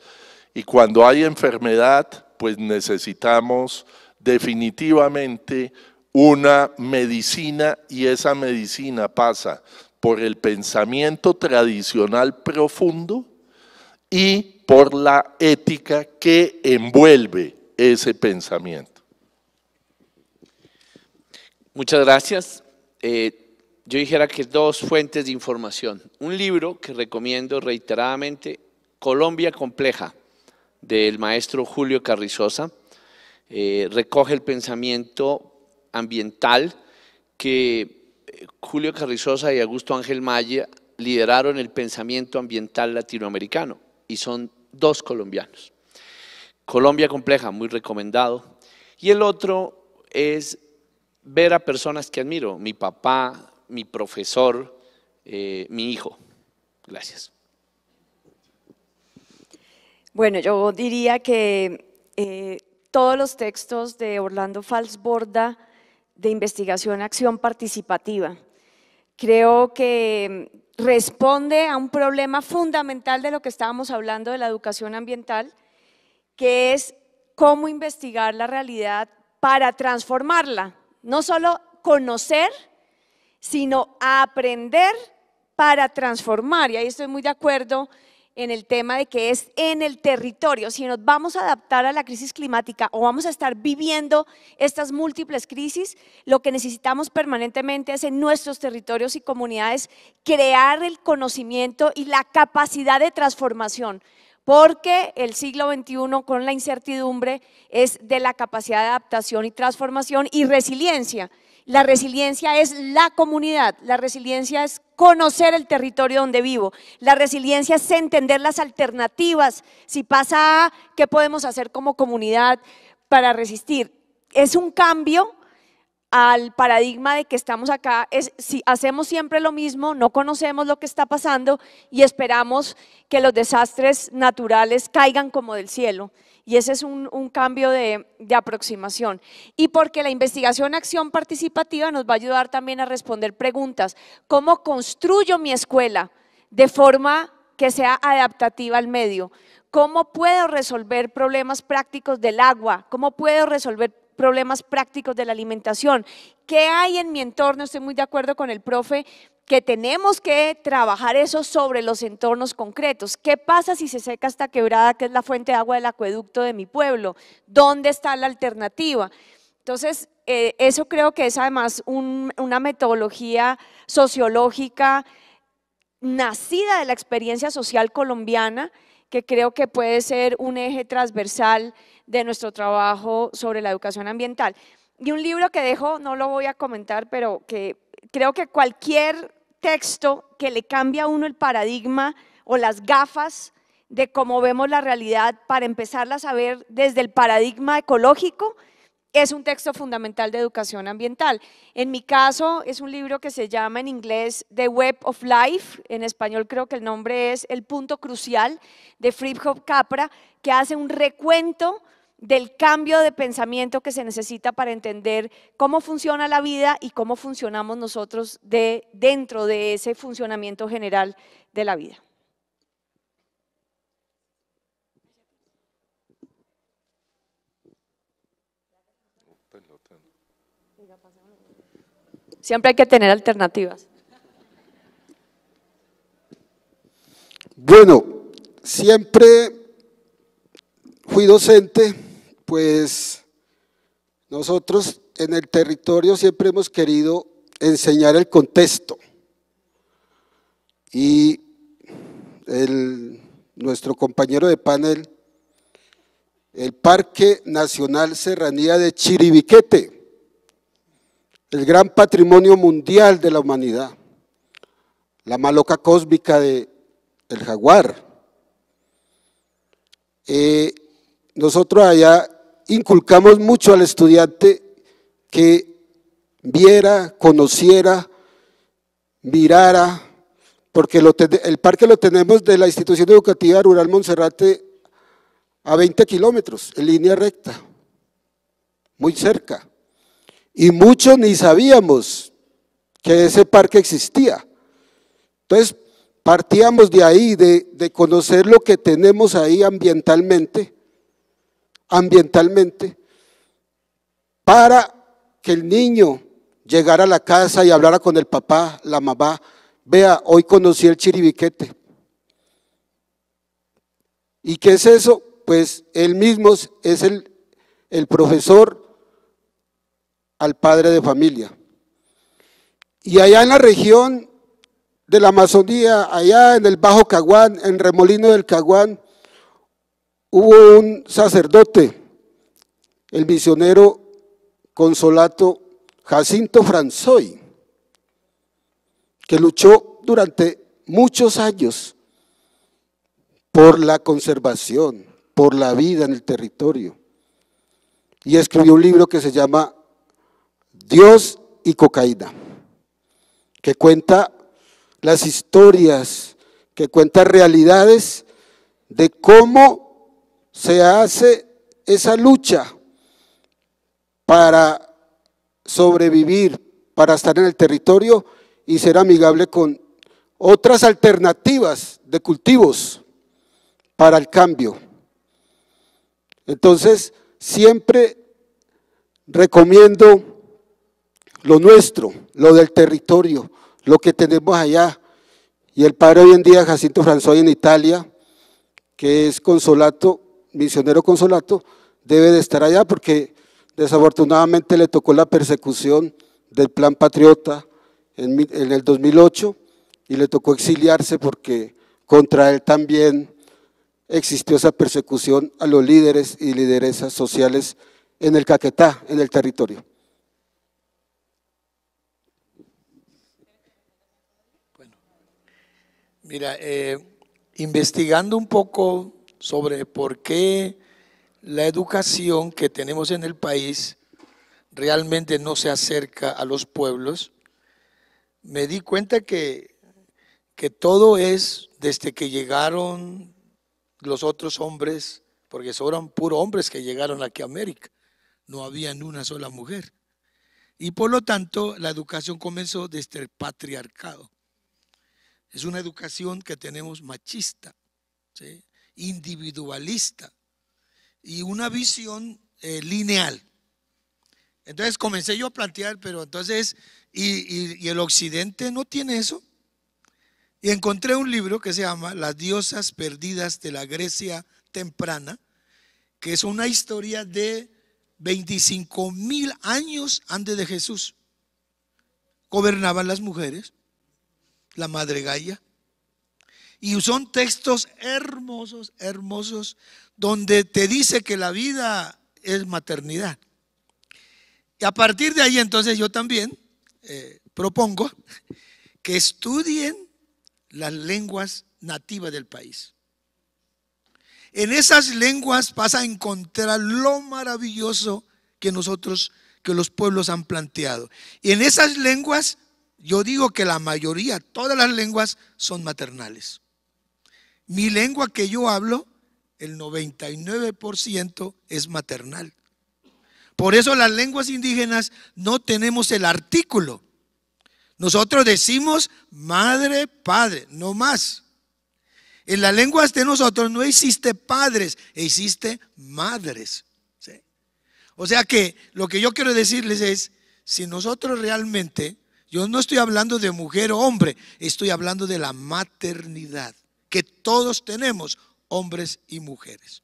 Y cuando hay enfermedad, pues necesitamos definitivamente una medicina y esa medicina pasa por el pensamiento tradicional profundo y por la ética que envuelve ese pensamiento. Muchas gracias. Eh, yo dijera que dos fuentes de información. Un libro que recomiendo reiteradamente, Colombia Compleja, del maestro Julio Carrizosa. Eh, recoge el pensamiento ambiental que eh, Julio Carrizosa y Augusto Ángel Maya lideraron el pensamiento ambiental latinoamericano y son dos colombianos. Colombia Compleja, muy recomendado. Y el otro es ver a personas que admiro, mi papá, mi profesor, eh, mi hijo. Gracias. Bueno, yo diría que eh, todos los textos de Orlando Falsborda de investigación acción participativa, creo que responde a un problema fundamental de lo que estábamos hablando de la educación ambiental, que es cómo investigar la realidad para transformarla no solo conocer, sino aprender para transformar. Y ahí estoy muy de acuerdo en el tema de que es en el territorio. Si nos vamos a adaptar a la crisis climática o vamos a estar viviendo estas múltiples crisis, lo que necesitamos permanentemente es en nuestros territorios y comunidades crear el conocimiento y la capacidad de transformación porque el siglo XXI con la incertidumbre es de la capacidad de adaptación y transformación y resiliencia. La resiliencia es la comunidad, la resiliencia es conocer el territorio donde vivo, la resiliencia es entender las alternativas, si pasa, qué podemos hacer como comunidad para resistir. Es un cambio al paradigma de que estamos acá si hacemos siempre lo mismo, no conocemos lo que está pasando y esperamos que los desastres naturales caigan como del cielo. Y ese es un, cambio de, de, aproximación. Y porque la investigación acción participativa nos va a ayudar también a responder preguntas. ¿Cómo construyo mi escuela de forma que sea adaptativa al medio? ¿Cómo puedo resolver problemas prácticos del agua? ¿Cómo puedo resolver problemas prácticos de la alimentación. ¿Qué hay en mi entorno? Estoy muy de acuerdo con el profe que tenemos que trabajar eso sobre los entornos concretos. ¿Qué pasa si se seca esta quebrada que es la fuente de agua del acueducto de mi pueblo? ¿Dónde está la alternativa? Entonces, eh, eso creo que es además una metodología sociológica nacida de la experiencia social colombiana que creo que puede ser un eje transversal de nuestro trabajo sobre la educación ambiental. Y un libro que dejo, no lo voy a comentar, pero que creo que cualquier texto que le cambie a uno el paradigma o las gafas de cómo vemos la realidad para empezarlas a ver desde el paradigma ecológico, es un texto fundamental de educación ambiental. En mi caso es un libro que se llama en inglés The Web of Life, en español creo que el nombre es El punto crucial de Hop Capra, que hace un recuento del cambio de pensamiento que se necesita para entender cómo funciona la vida y cómo funcionamos nosotros de, dentro de ese funcionamiento general de la vida. Siempre hay que tener alternativas. Bueno, siempre fui docente, pues Nosotros en el territorio siempre hemos querido enseñar el contexto. Y nuestro compañero de panel, el Parque Nacional Serranía de Chiribiquete, el gran patrimonio mundial de la humanidad, la maloca cósmica de el jaguar. Eh, nosotros allá inculcamos mucho al estudiante que viera, conociera, mirara, porque el parque lo tenemos de la institución educativa rural Monserrate a 20 kilómetros, en línea recta, muy cerca. Y muchos ni sabíamos que ese parque existía. Entonces, partíamos de ahí, de, conocer lo que tenemos ahí ambientalmente, ambientalmente, para que el niño llegara a la casa y hablara con el papá, la mamá, vea, hoy conocí el chiribiquete. ¿Y qué es eso? Pues él mismo es el, el profesor al padre de familia. Y allá en la región de la Amazonía, allá en el Bajo Caguán, en Remolino del Caguán, hubo un sacerdote, el misionero Consolato Jacinto Franzoy, que luchó durante muchos años por la conservación, por la vida en el territorio. Y escribió un libro que se llama Dios y cocaína, que cuenta las historias, que cuenta realidades de cómo se hace esa lucha para sobrevivir, para estar en el territorio y ser amigable con otras alternativas de cultivos para el cambio. Entonces, siempre recomiendo lo nuestro, lo del territorio, lo que tenemos allá. Y el padre hoy en día, Jacinto François en Italia, que es consolato, misionero consolato, debe de estar allá porque desafortunadamente le tocó la persecución del plan patriota en, el 2008 y le tocó exiliarse porque contra él también existió esa persecución a los líderes y lideresas sociales en el Caquetá, en el territorio. Mira, eh, investigando un poco sobre por qué la educación que tenemos en el país realmente no se acerca a los pueblos, me di cuenta que, que todo es desde que llegaron los otros hombres, porque son puros hombres que llegaron aquí a América, no había ni una sola mujer. Y por lo tanto, la educación comenzó desde el patriarcado. Es una educación que tenemos machista, individualista y una visión eh, lineal. Entonces comencé yo a plantear, pero entonces, y, el occidente no tiene eso? Y encontré un libro que se llama Las diosas perdidas de la Grecia temprana, que es una historia de 25 mil años antes de Jesús. Gobernaban las mujeres la Madre Gaia. Y son textos hermosos, hermosos, donde te dice que la vida es maternidad. Y a partir de ahí entonces yo también eh, propongo que estudien las lenguas nativas del país. En esas lenguas vas a encontrar lo maravilloso que nosotros, que los pueblos han planteado. Y en esas lenguas yo digo que la mayoría, todas las lenguas son maternales. Mi lengua que yo hablo, el 99% es maternal. Por eso las lenguas indígenas no tenemos el artículo. Nosotros decimos madre, padre, no más. En las lenguas de nosotros no existe padres, existe madres. O sea que lo que yo quiero decirles es, si nosotros realmente yo no estoy hablando de mujer o hombre, estoy hablando de la maternidad, todos tenemos, hombres y mujeres.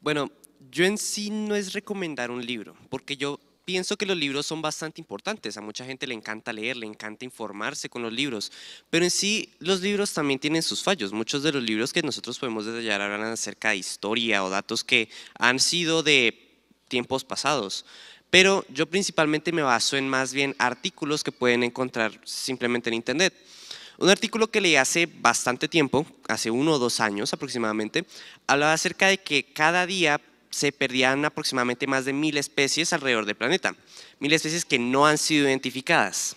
Bueno, yo en sí no es recomendar un libro, porque yo pienso que los libros son bastante importantes. A mucha gente le encanta leer, le encanta informarse con los libros, pero en sí los libros también tienen sus fallos. Muchos de los libros que nosotros podemos detallar hablan acerca de historia o datos que han sido de tiempos pasados. Pero yo principalmente me baso en más bien artículos que pueden encontrar simplemente en internet. Un artículo que leí hace bastante tiempo, hace uno o dos años aproximadamente, hablaba acerca de que cada día se perdían aproximadamente más de mil especies alrededor del planeta, mil especies que no han sido identificadas.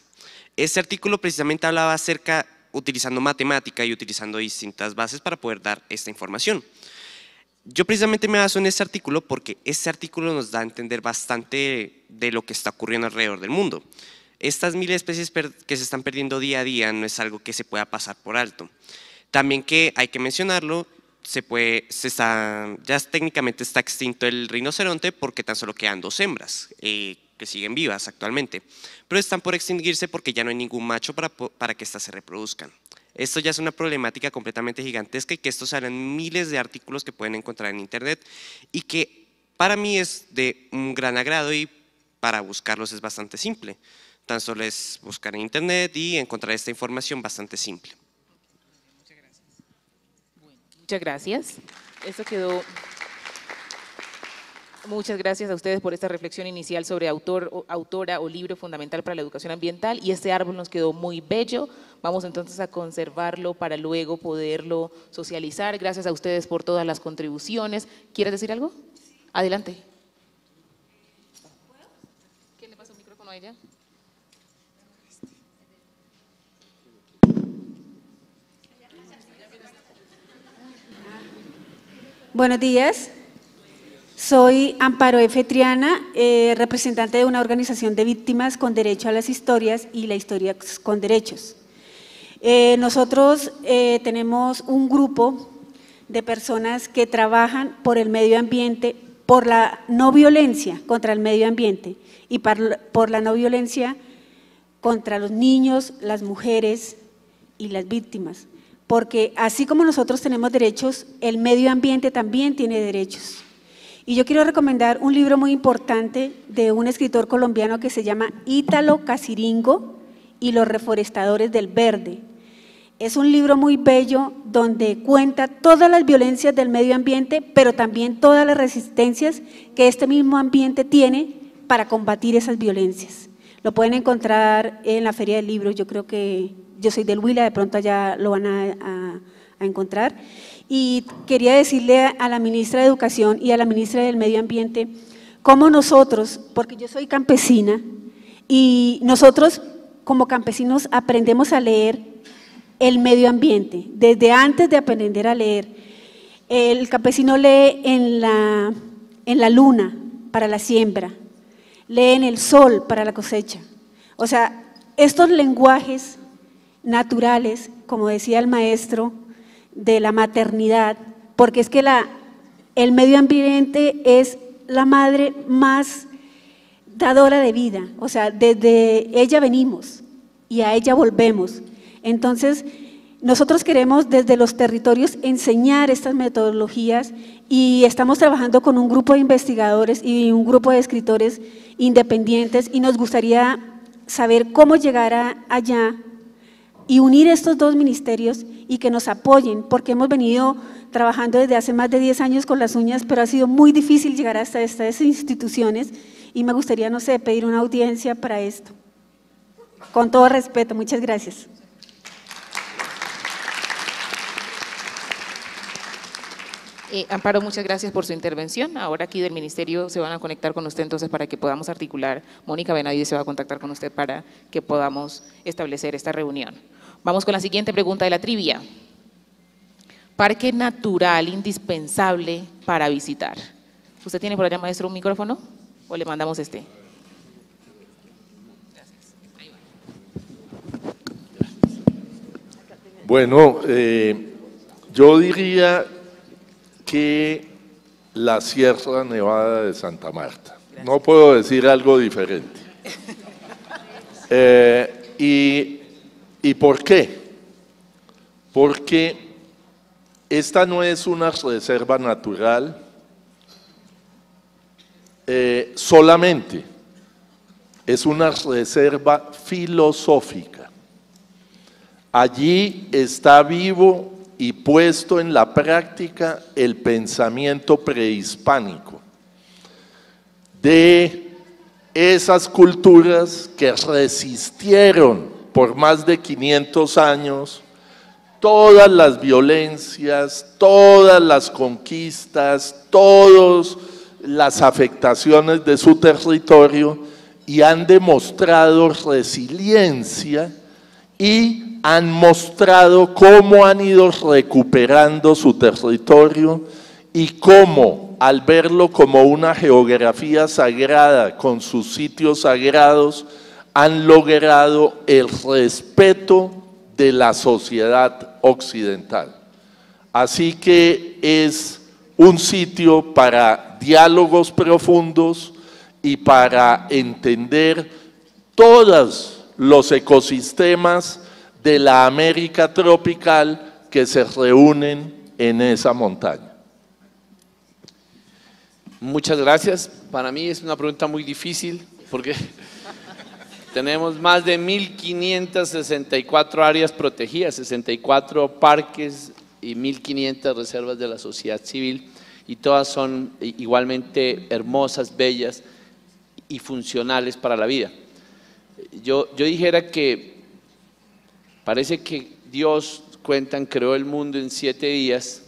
Este artículo precisamente hablaba acerca, utilizando matemática y utilizando distintas bases para poder dar esta información. Yo precisamente me baso en este artículo porque este artículo nos da a entender bastante de lo que está ocurriendo alrededor del mundo. Estas mil especies que se están perdiendo día a día no es algo que se pueda pasar por alto. También que hay que mencionarlo, se puede, está, ya técnicamente está extinto el rinoceronte porque tan solo quedan dos hembras eh, que siguen vivas actualmente, pero están por extinguirse porque ya no hay ningún macho para, para que éstas se reproduzcan. Esto ya es una problemática completamente gigantesca y que estos harán miles de artículos que pueden encontrar en internet y que para mí es de un gran agrado y para buscarlos es bastante simple. Tan solo es buscar en internet y encontrar esta información bastante simple. Muchas gracias. Eso quedó... Muchas gracias a ustedes por esta reflexión inicial sobre autor, autora o libro fundamental para la educación ambiental y este árbol nos quedó muy bello. Vamos entonces a conservarlo para luego poderlo socializar. Gracias a ustedes por todas las contribuciones. ¿Quieres decir algo? Adelante. ¿Quién le pasa el micrófono a ella? Buenos días. Soy Amparo F. Triana, eh, representante de una organización de víctimas con derecho a las historias y la historia con derechos. Eh, nosotros eh, tenemos un grupo de personas que trabajan por el medio ambiente, por la no violencia contra el medio ambiente y por la no violencia contra los niños, las mujeres y las víctimas porque así como nosotros tenemos derechos, el medio ambiente también tiene derechos. Y yo quiero recomendar un libro muy importante de un escritor colombiano que se llama Ítalo Casiringo y los reforestadores del verde. Es un libro muy bello donde cuenta todas las violencias del medio ambiente, pero también todas las resistencias que este mismo ambiente tiene para combatir esas violencias. Lo pueden encontrar en la Feria del Libro, yo creo que yo soy del Huila, de pronto allá lo van a, encontrar. Y quería decirle a la ministra de Educación y a la ministra del Medio Ambiente cómo nosotros, porque yo soy campesina, y nosotros como campesinos aprendemos a leer el medio ambiente, desde antes de aprender a leer. El campesino lee en la, en la luna para la siembra, lee en el sol para la cosecha. O sea, estos lenguajes naturales, como decía el maestro, de la maternidad, porque es que la, el medio ambiente es la madre más dadora de vida, o sea, desde ella venimos y a ella volvemos. Entonces, nosotros queremos desde los territorios enseñar estas metodologías y estamos trabajando con un grupo de investigadores y un grupo de escritores independientes y nos gustaría saber cómo llegar allá y unir estos dos ministerios y que nos apoyen, porque hemos venido trabajando desde hace más de 10 años con las uñas, pero ha sido muy difícil llegar hasta estas instituciones y me gustaría, no sé, pedir una audiencia para esto. Con todo respeto, muchas gracias. Eh, Amparo, muchas gracias por su intervención. Ahora aquí del Ministerio se van a conectar con usted entonces para que podamos articular. Mónica Benavides se va a contactar con usted para que podamos establecer esta reunión. Vamos con la siguiente pregunta de la trivia. Parque natural indispensable para visitar. ¿Usted tiene por allá, maestro, un micrófono? ¿O le mandamos este? Bueno, eh, yo diría que la Sierra Nevada de Santa Marta. No puedo decir algo diferente. Eh, y ¿Y por qué? Porque esta no es una reserva natural, eh, solamente, es una reserva filosófica. Allí está vivo y puesto en la práctica el pensamiento prehispánico de esas culturas que resistieron por más de 500 años todas las violencias, todas las conquistas, todas las afectaciones de su territorio y han demostrado resiliencia y han mostrado cómo han ido recuperando su territorio y cómo al verlo como una geografía sagrada con sus sitios sagrados, han logrado el respeto de la sociedad occidental. Así que es un sitio para diálogos profundos y para entender todos los ecosistemas de la América tropical que se reúnen en esa montaña. Muchas gracias. Para mí es una pregunta muy difícil porque tenemos más de 1.564 áreas protegidas, 64 parques y 1.500 reservas de la sociedad civil y todas son igualmente hermosas, bellas y funcionales para la vida. Yo, yo dijera que parece que Dios, cuentan, creó el mundo en siete días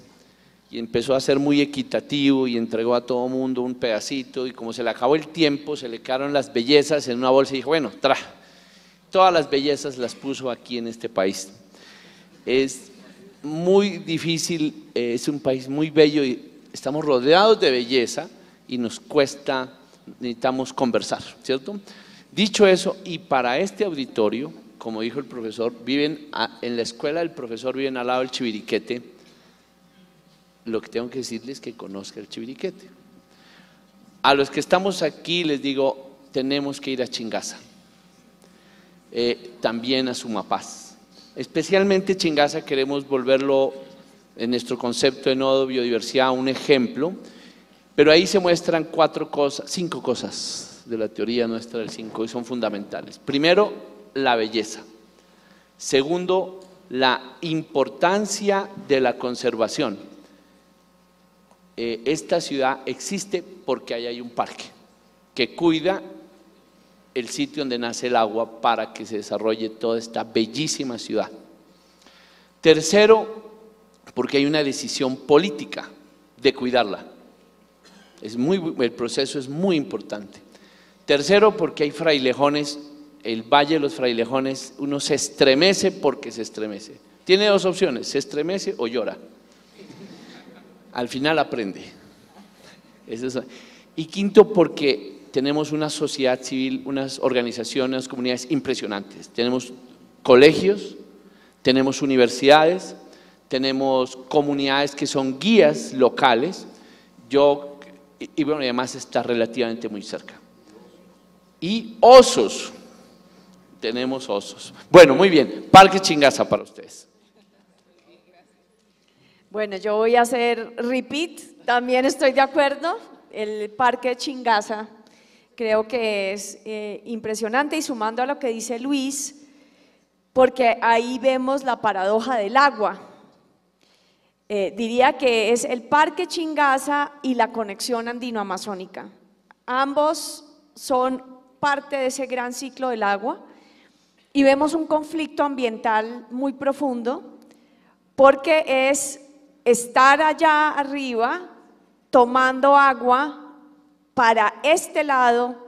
y empezó a ser muy equitativo y entregó a todo mundo un pedacito y como se le acabó el tiempo, se le quedaron las bellezas en una bolsa y dijo, bueno, tra, todas las bellezas las puso aquí en este país. Es muy difícil, eh, es un país muy bello y estamos rodeados de belleza y nos cuesta, necesitamos conversar, ¿cierto? Dicho eso, y para este auditorio, como dijo el profesor, viven en la escuela del profesor, viven al lado del Chiviriquete, lo que tengo que decirles es que conozca el Chiviriquete. A los que estamos aquí les digo, tenemos que ir a Chingaza, eh, también a Sumapaz. Especialmente Chingaza queremos volverlo en nuestro concepto de nodo biodiversidad un ejemplo, pero ahí se muestran cuatro cosas, cinco cosas de la teoría nuestra del cinco y son fundamentales. Primero, la belleza. Segundo, la importancia de la conservación. Eh, esta ciudad existe porque ahí hay un parque que cuida el sitio donde nace el agua para que se desarrolle toda esta bellísima ciudad. Tercero, porque hay una decisión política de cuidarla. Es muy, el proceso es muy importante. Tercero, porque hay frailejones, el Valle de los Frailejones, uno se estremece porque se estremece. Tiene dos opciones, se estremece o llora al final aprende. Y quinto, porque tenemos una sociedad civil, unas organizaciones, unas comunidades impresionantes. Tenemos colegios, tenemos universidades, tenemos comunidades que son guías locales. Yo, y, bueno, además está relativamente muy cerca. Y osos, tenemos osos. Bueno, muy bien, Parque Chingaza para ustedes. Bueno, yo voy a hacer repeat, también estoy de acuerdo, el parque Chingaza creo que es eh, impresionante y sumando a lo que dice Luis, porque ahí vemos la paradoja del agua. Eh, diría que es el parque Chingaza y la conexión andino-amazónica. Ambos son parte de ese gran ciclo del agua y vemos un conflicto ambiental muy profundo porque es estar allá arriba tomando agua para este lado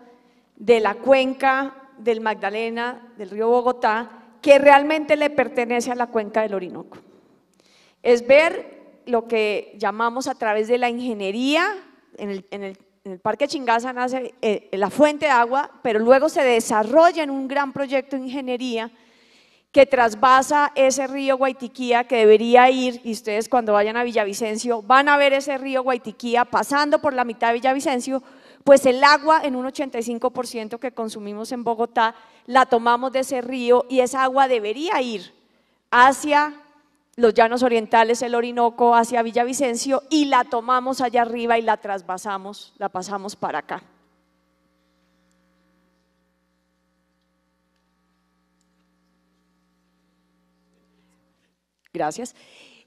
de la cuenca del Magdalena, del río Bogotá, que realmente le pertenece a la cuenca del Orinoco. Es ver lo que llamamos a través de la ingeniería, en el, Parque Chingaza nace eh, la fuente de agua, pero luego se desarrolla en un gran proyecto de ingeniería que trasvasa ese río Guaitiquía que debería ir, y ustedes cuando vayan a Villavicencio van a ver ese río Guaitiquía pasando por la mitad de Villavicencio, pues el agua en un 85% que consumimos en Bogotá la tomamos de ese río y esa agua debería ir hacia los llanos orientales, el Orinoco, hacia Villavicencio y la tomamos allá arriba y la trasvasamos, la pasamos para acá. Gracias.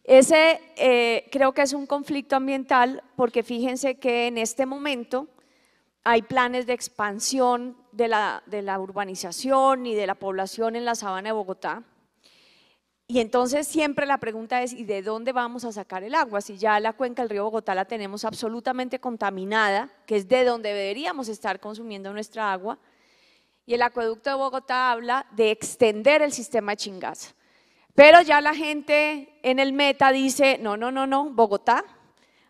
Ese eh, creo que es un conflicto ambiental porque fíjense que en este momento hay planes de expansión de la, urbanización y de la población en la sabana de Bogotá. Y entonces siempre la pregunta es, ¿y de dónde vamos a sacar el agua? Si ya la cuenca del río Bogotá la tenemos absolutamente contaminada, que es de donde deberíamos estar consumiendo nuestra agua, y el acueducto de Bogotá habla de extender el sistema de Chingaza. Pero ya la gente en el meta dice, no, no, no, no, Bogotá,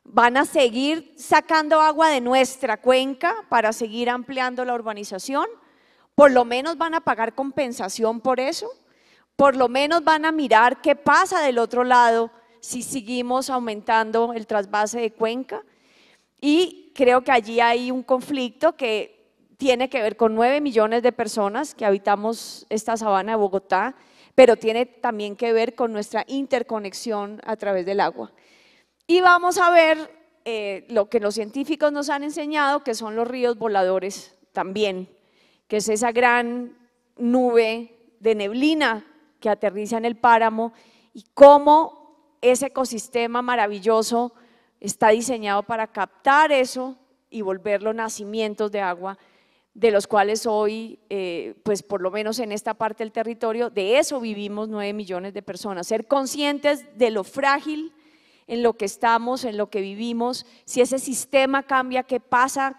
van a seguir sacando agua de nuestra cuenca para seguir ampliando la urbanización, por lo menos van a pagar compensación por eso, por lo menos van a mirar qué pasa del otro lado si seguimos aumentando el trasvase de cuenca. Y creo que allí hay un conflicto que tiene que ver con nueve millones de personas que habitamos esta sabana de Bogotá, pero tiene también que ver con nuestra interconexión a través del agua. Y vamos a ver eh, lo que los científicos nos han enseñado, que son los ríos voladores también, que es esa gran nube de neblina que aterriza en el páramo y cómo ese ecosistema maravilloso está diseñado para captar eso y volverlo nacimientos de agua, de los cuales hoy, eh, pues por lo menos en esta parte del territorio, de eso vivimos nueve millones de personas. Ser conscientes de lo frágil en lo que estamos, en lo que vivimos, si ese sistema cambia, qué pasa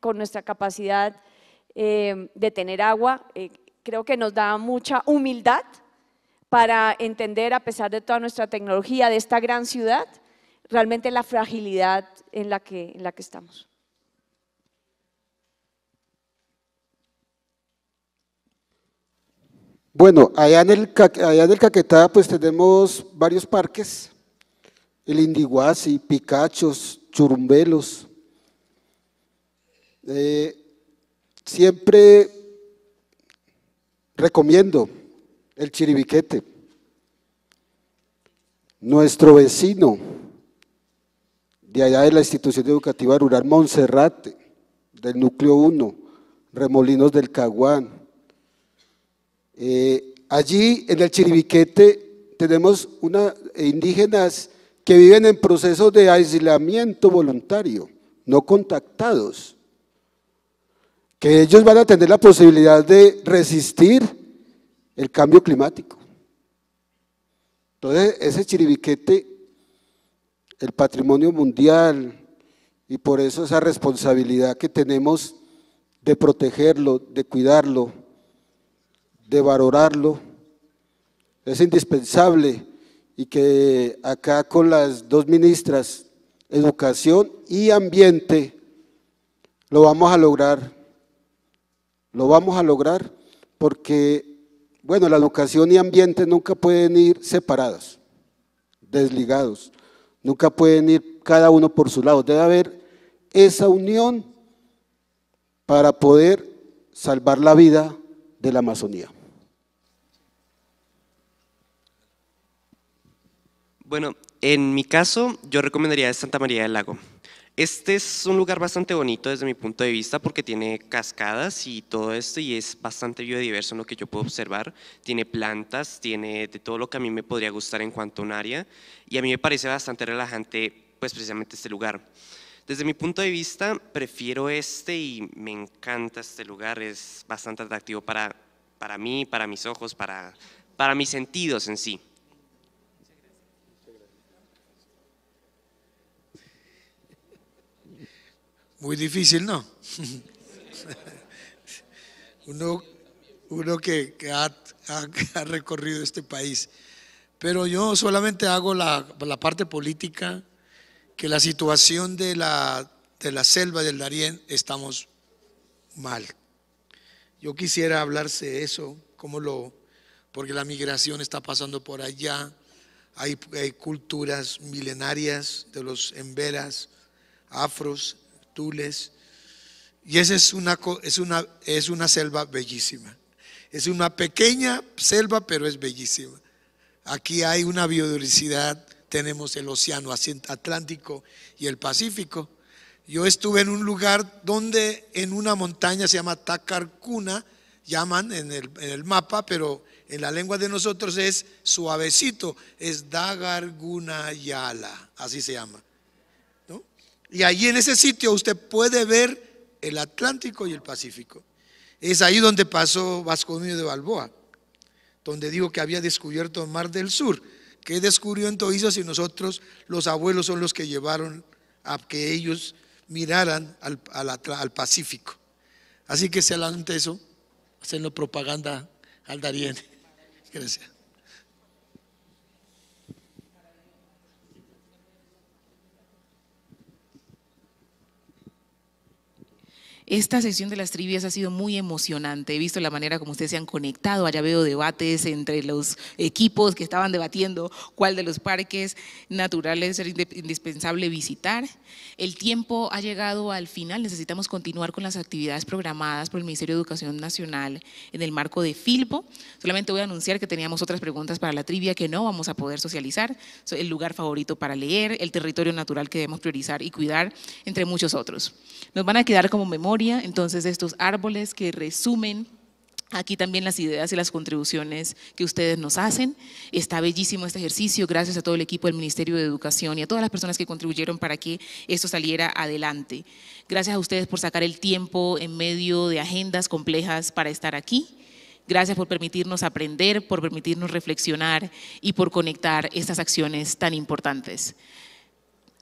con nuestra capacidad eh, de tener agua, eh, creo que nos da mucha humildad para entender, a pesar de toda nuestra tecnología, de esta gran ciudad, realmente la fragilidad en la que estamos. Bueno, allá en, el, Caquetá pues tenemos varios parques, el Indiguasi, Picachos, Churumbelos. Eh, siempre recomiendo el Chiribiquete, nuestro vecino de allá de la institución educativa rural Monserrate, del núcleo 1, Remolinos del Caguán. Eh, allí en el Chiribiquete tenemos una, indígenas que viven en proceso de aislamiento voluntario, no contactados, que ellos van a tener la posibilidad de resistir el cambio climático. Entonces, ese chiribiquete, el patrimonio mundial, y por eso esa responsabilidad que tenemos de protegerlo, de cuidarlo, de valorarlo, es indispensable y que acá con las dos ministras, educación y ambiente, lo vamos a lograr. Lo vamos a lograr porque bueno, la educación y ambiente nunca pueden ir separados, desligados, nunca pueden ir cada uno por su lado. Debe haber esa unión para poder salvar la vida de la Amazonía. Bueno, en mi caso, yo recomendaría Santa María del Lago. Este es un lugar bastante bonito desde mi punto de vista porque tiene cascadas y todo esto y es bastante biodiverso en lo que yo puedo observar. Tiene plantas, tiene de todo lo que a mí me podría gustar en cuanto a un área y a mí me parece bastante relajante pues precisamente este lugar. Desde mi punto de vista prefiero este y me encanta este lugar, es bastante atractivo para, para mí, para mis ojos, para, para mis sentidos en sí. Muy difícil, ¿no? uno, uno que, ha, recorrido este país. Pero yo solamente hago la, parte política, que la situación de la, de la selva del Darién estamos mal. Yo quisiera hablarse de eso, cómo lo, porque la migración está pasando por allá, hay, hay culturas milenarias de los emberas, afros, tules. Y esa es una, es una, es una selva bellísima. Es una pequeña selva, pero es bellísima. Aquí hay una biodiversidad, tenemos el océano Atlántico y el Pacífico. Yo estuve en un lugar donde en una montaña se llama Tacarcuna, llaman en el, en el mapa, pero en la lengua de nosotros es suavecito, es Dagargunayala, así se llama. Y allí en ese sitio usted puede ver el Atlántico y el Pacífico. Es ahí donde pasó Vasco de Balboa, donde dijo que había descubierto el Mar del Sur. ¿Qué descubrió entonces si nosotros, los abuelos, son los que llevaron a que ellos miraran al, Pacífico? Así que se adelante eso, haciendo propaganda al Darién. Gracias. Esta sesión de las trivias ha sido muy emocionante. He visto la manera como ustedes se han conectado. Allá veo debates entre los equipos que estaban debatiendo cuál de los parques naturales era indispensable visitar. El tiempo ha llegado al final. Necesitamos continuar con las actividades programadas por el Ministerio de Educación Nacional en el marco de Filpo. Solamente voy a anunciar que teníamos otras preguntas para la trivia que no vamos a poder socializar. El lugar favorito para leer, el territorio natural que debemos priorizar y cuidar, entre muchos otros. Nos van a quedar como memoria entonces estos árboles que resumen Aquí también las ideas y las contribuciones que ustedes nos hacen. Está bellísimo este ejercicio, gracias a todo el equipo del Ministerio de Educación y a todas las personas que contribuyeron para que esto saliera adelante. Gracias a ustedes por sacar el tiempo en medio de agendas complejas para estar aquí. Gracias por permitirnos aprender, por permitirnos reflexionar y por conectar estas acciones tan importantes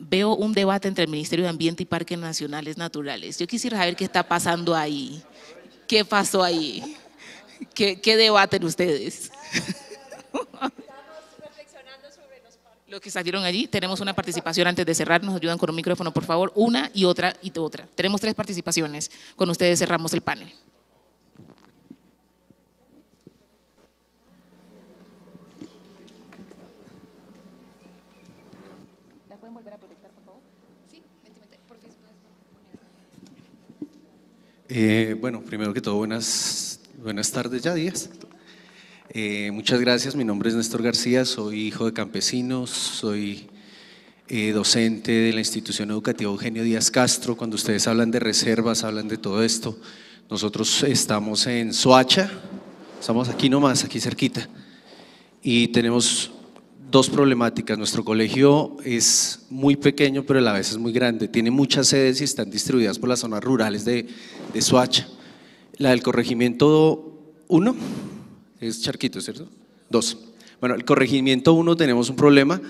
veo un debate entre el Ministerio de Ambiente y Parques Nacionales Naturales. Yo quisiera saber qué está pasando ahí. ¿Qué pasó ahí? ¿Qué, qué debaten ustedes? Lo que salieron allí, tenemos una participación antes de cerrar, nos ayudan con un micrófono, por favor, una y otra y otra. Tenemos tres participaciones, con ustedes cerramos el panel. Eh, bueno, primero que todo, buenas, buenas tardes ya, días. Eh, muchas gracias, mi nombre es Néstor García, soy hijo de campesinos, soy eh, docente de la institución educativa Eugenio Díaz Castro. Cuando ustedes hablan de reservas, hablan de todo esto. Nosotros estamos en Soacha, estamos aquí nomás, aquí cerquita, y tenemos dos problemáticas. Nuestro colegio es muy pequeño, pero a la vez es muy grande. Tiene muchas sedes y están distribuidas por las zonas rurales de, de Soacha. La del corregimiento 1 es Charquito, ¿cierto? Dos. Bueno, el corregimiento 1 tenemos un problema.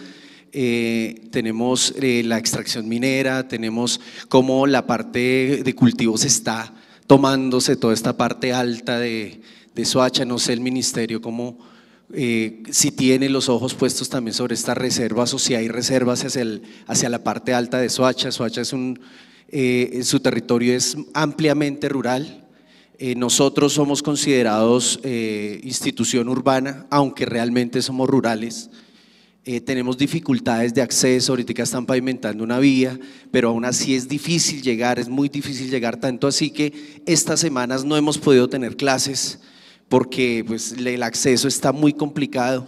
Eh, tenemos eh, la extracción minera, tenemos cómo la parte de cultivos está tomándose toda esta parte alta de, de Soacha. No sé el ministerio cómo eh, si tiene los ojos puestos también sobre estas reservas o si hay reservas hacia, el, hacia la parte alta de Soacha. Soacha es un, eh, su territorio es ampliamente rural. Eh, nosotros somos considerados institución urbana, aunque realmente somos rurales. tenemos dificultades de acceso, ahorita están pavimentando una vía, pero aún así es difícil llegar, es muy difícil llegar, tanto así que estas semanas no hemos podido tener clases porque pues, el acceso está muy complicado.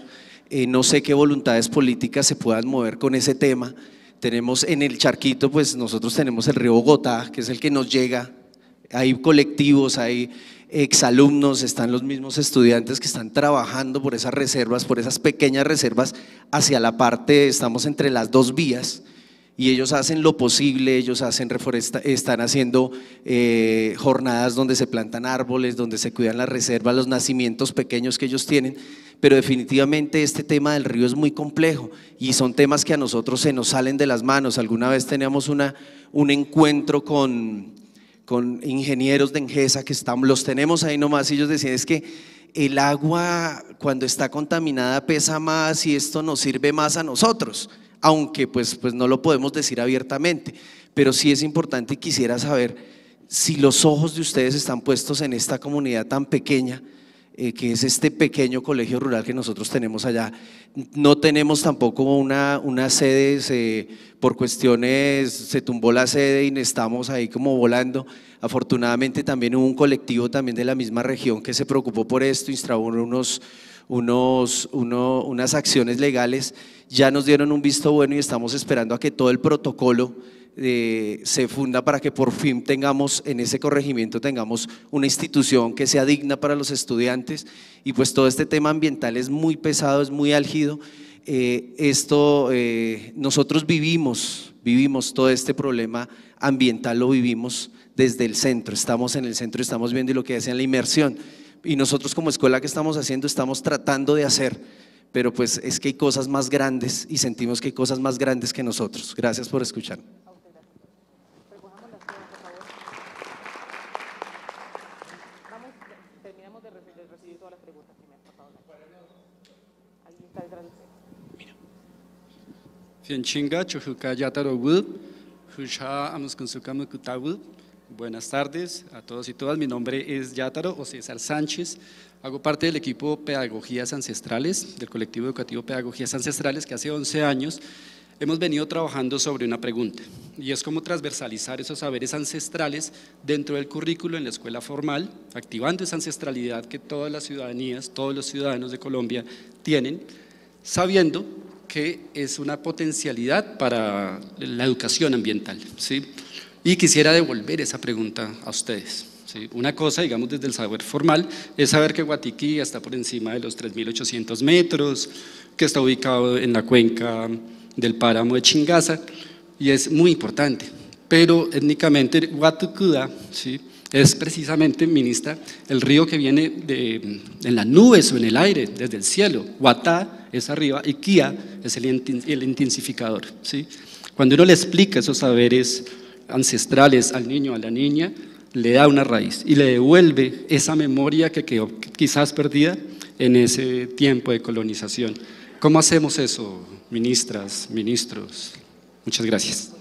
Eh, no sé qué voluntades políticas se puedan mover con ese tema. Tenemos en el charquito, pues nosotros tenemos el río Bogotá, que es el que nos llega. Hay colectivos, hay exalumnos, están los mismos estudiantes que están trabajando por esas reservas, por esas pequeñas reservas hacia la parte, estamos entre las dos vías y ellos hacen lo posible, ellos hacen reforesta, están haciendo eh, jornadas donde se plantan árboles, donde se cuidan las reservas, los nacimientos pequeños que ellos tienen, pero definitivamente este tema del río es muy complejo y son temas que a nosotros se nos salen de las manos. Alguna vez teníamos una, un encuentro con, con ingenieros de Engesa que estamos, los tenemos ahí nomás y ellos decían es que el agua cuando está contaminada pesa más y esto nos sirve más a nosotros aunque pues, pues no lo podemos decir abiertamente, pero sí es importante y quisiera saber si los ojos de ustedes están puestos en esta comunidad tan pequeña, eh, que es este pequeño colegio rural que nosotros tenemos allá. No tenemos tampoco una, una sede, por cuestiones se tumbó la sede y estamos ahí como volando. Afortunadamente también hubo un colectivo también de la misma región que se preocupó por esto, instaló unos unos, unas acciones legales, ya nos dieron un visto bueno y estamos esperando a que todo el protocolo eh, se funda para que por fin tengamos en ese corregimiento tengamos una institución que sea digna para los estudiantes. Y pues todo este tema ambiental es muy pesado, es muy álgido. Eh, esto eh, nosotros vivimos, vivimos todo este problema ambiental, lo vivimos desde el centro, estamos en el centro, estamos viendo lo que hacen la inmersión. Y nosotros como escuela que estamos haciendo estamos tratando de hacer pero pues es que hay cosas más grandes y sentimos que hay cosas más grandes que nosotros. Gracias por escuchar. Buenas tardes a todos y todas. Mi nombre es Yátaro o César Sánchez. Hago parte del equipo Pedagogías Ancestrales, del colectivo educativo Pedagogías Ancestrales, que hace 11 años hemos venido trabajando sobre una pregunta, y es cómo transversalizar esos saberes ancestrales dentro del currículo en la escuela formal, activando esa ancestralidad que todas las ciudadanías, todos los ciudadanos de Colombia tienen, sabiendo que es una potencialidad para la educación ambiental. ¿sí? Y quisiera devolver esa pregunta a ustedes. Una cosa, digamos, desde el saber formal, es saber que Guatiquí está por encima de los 3.800 metros, que está ubicado en la cuenca del páramo de Chingaza, y es muy importante. Pero étnicamente, Guatucuda, ¿sí? es precisamente, ministra, el río que viene de, en las nubes o en el aire, desde el cielo. Guatá es arriba y Kia es el, el intensificador. ¿sí? Cuando uno le explica esos saberes ancestrales al niño, a la niña, le da una raíz y le devuelve esa memoria que quedó quizás perdida en ese tiempo de colonización. ¿Cómo hacemos eso, ministras, ministros? Muchas gracias.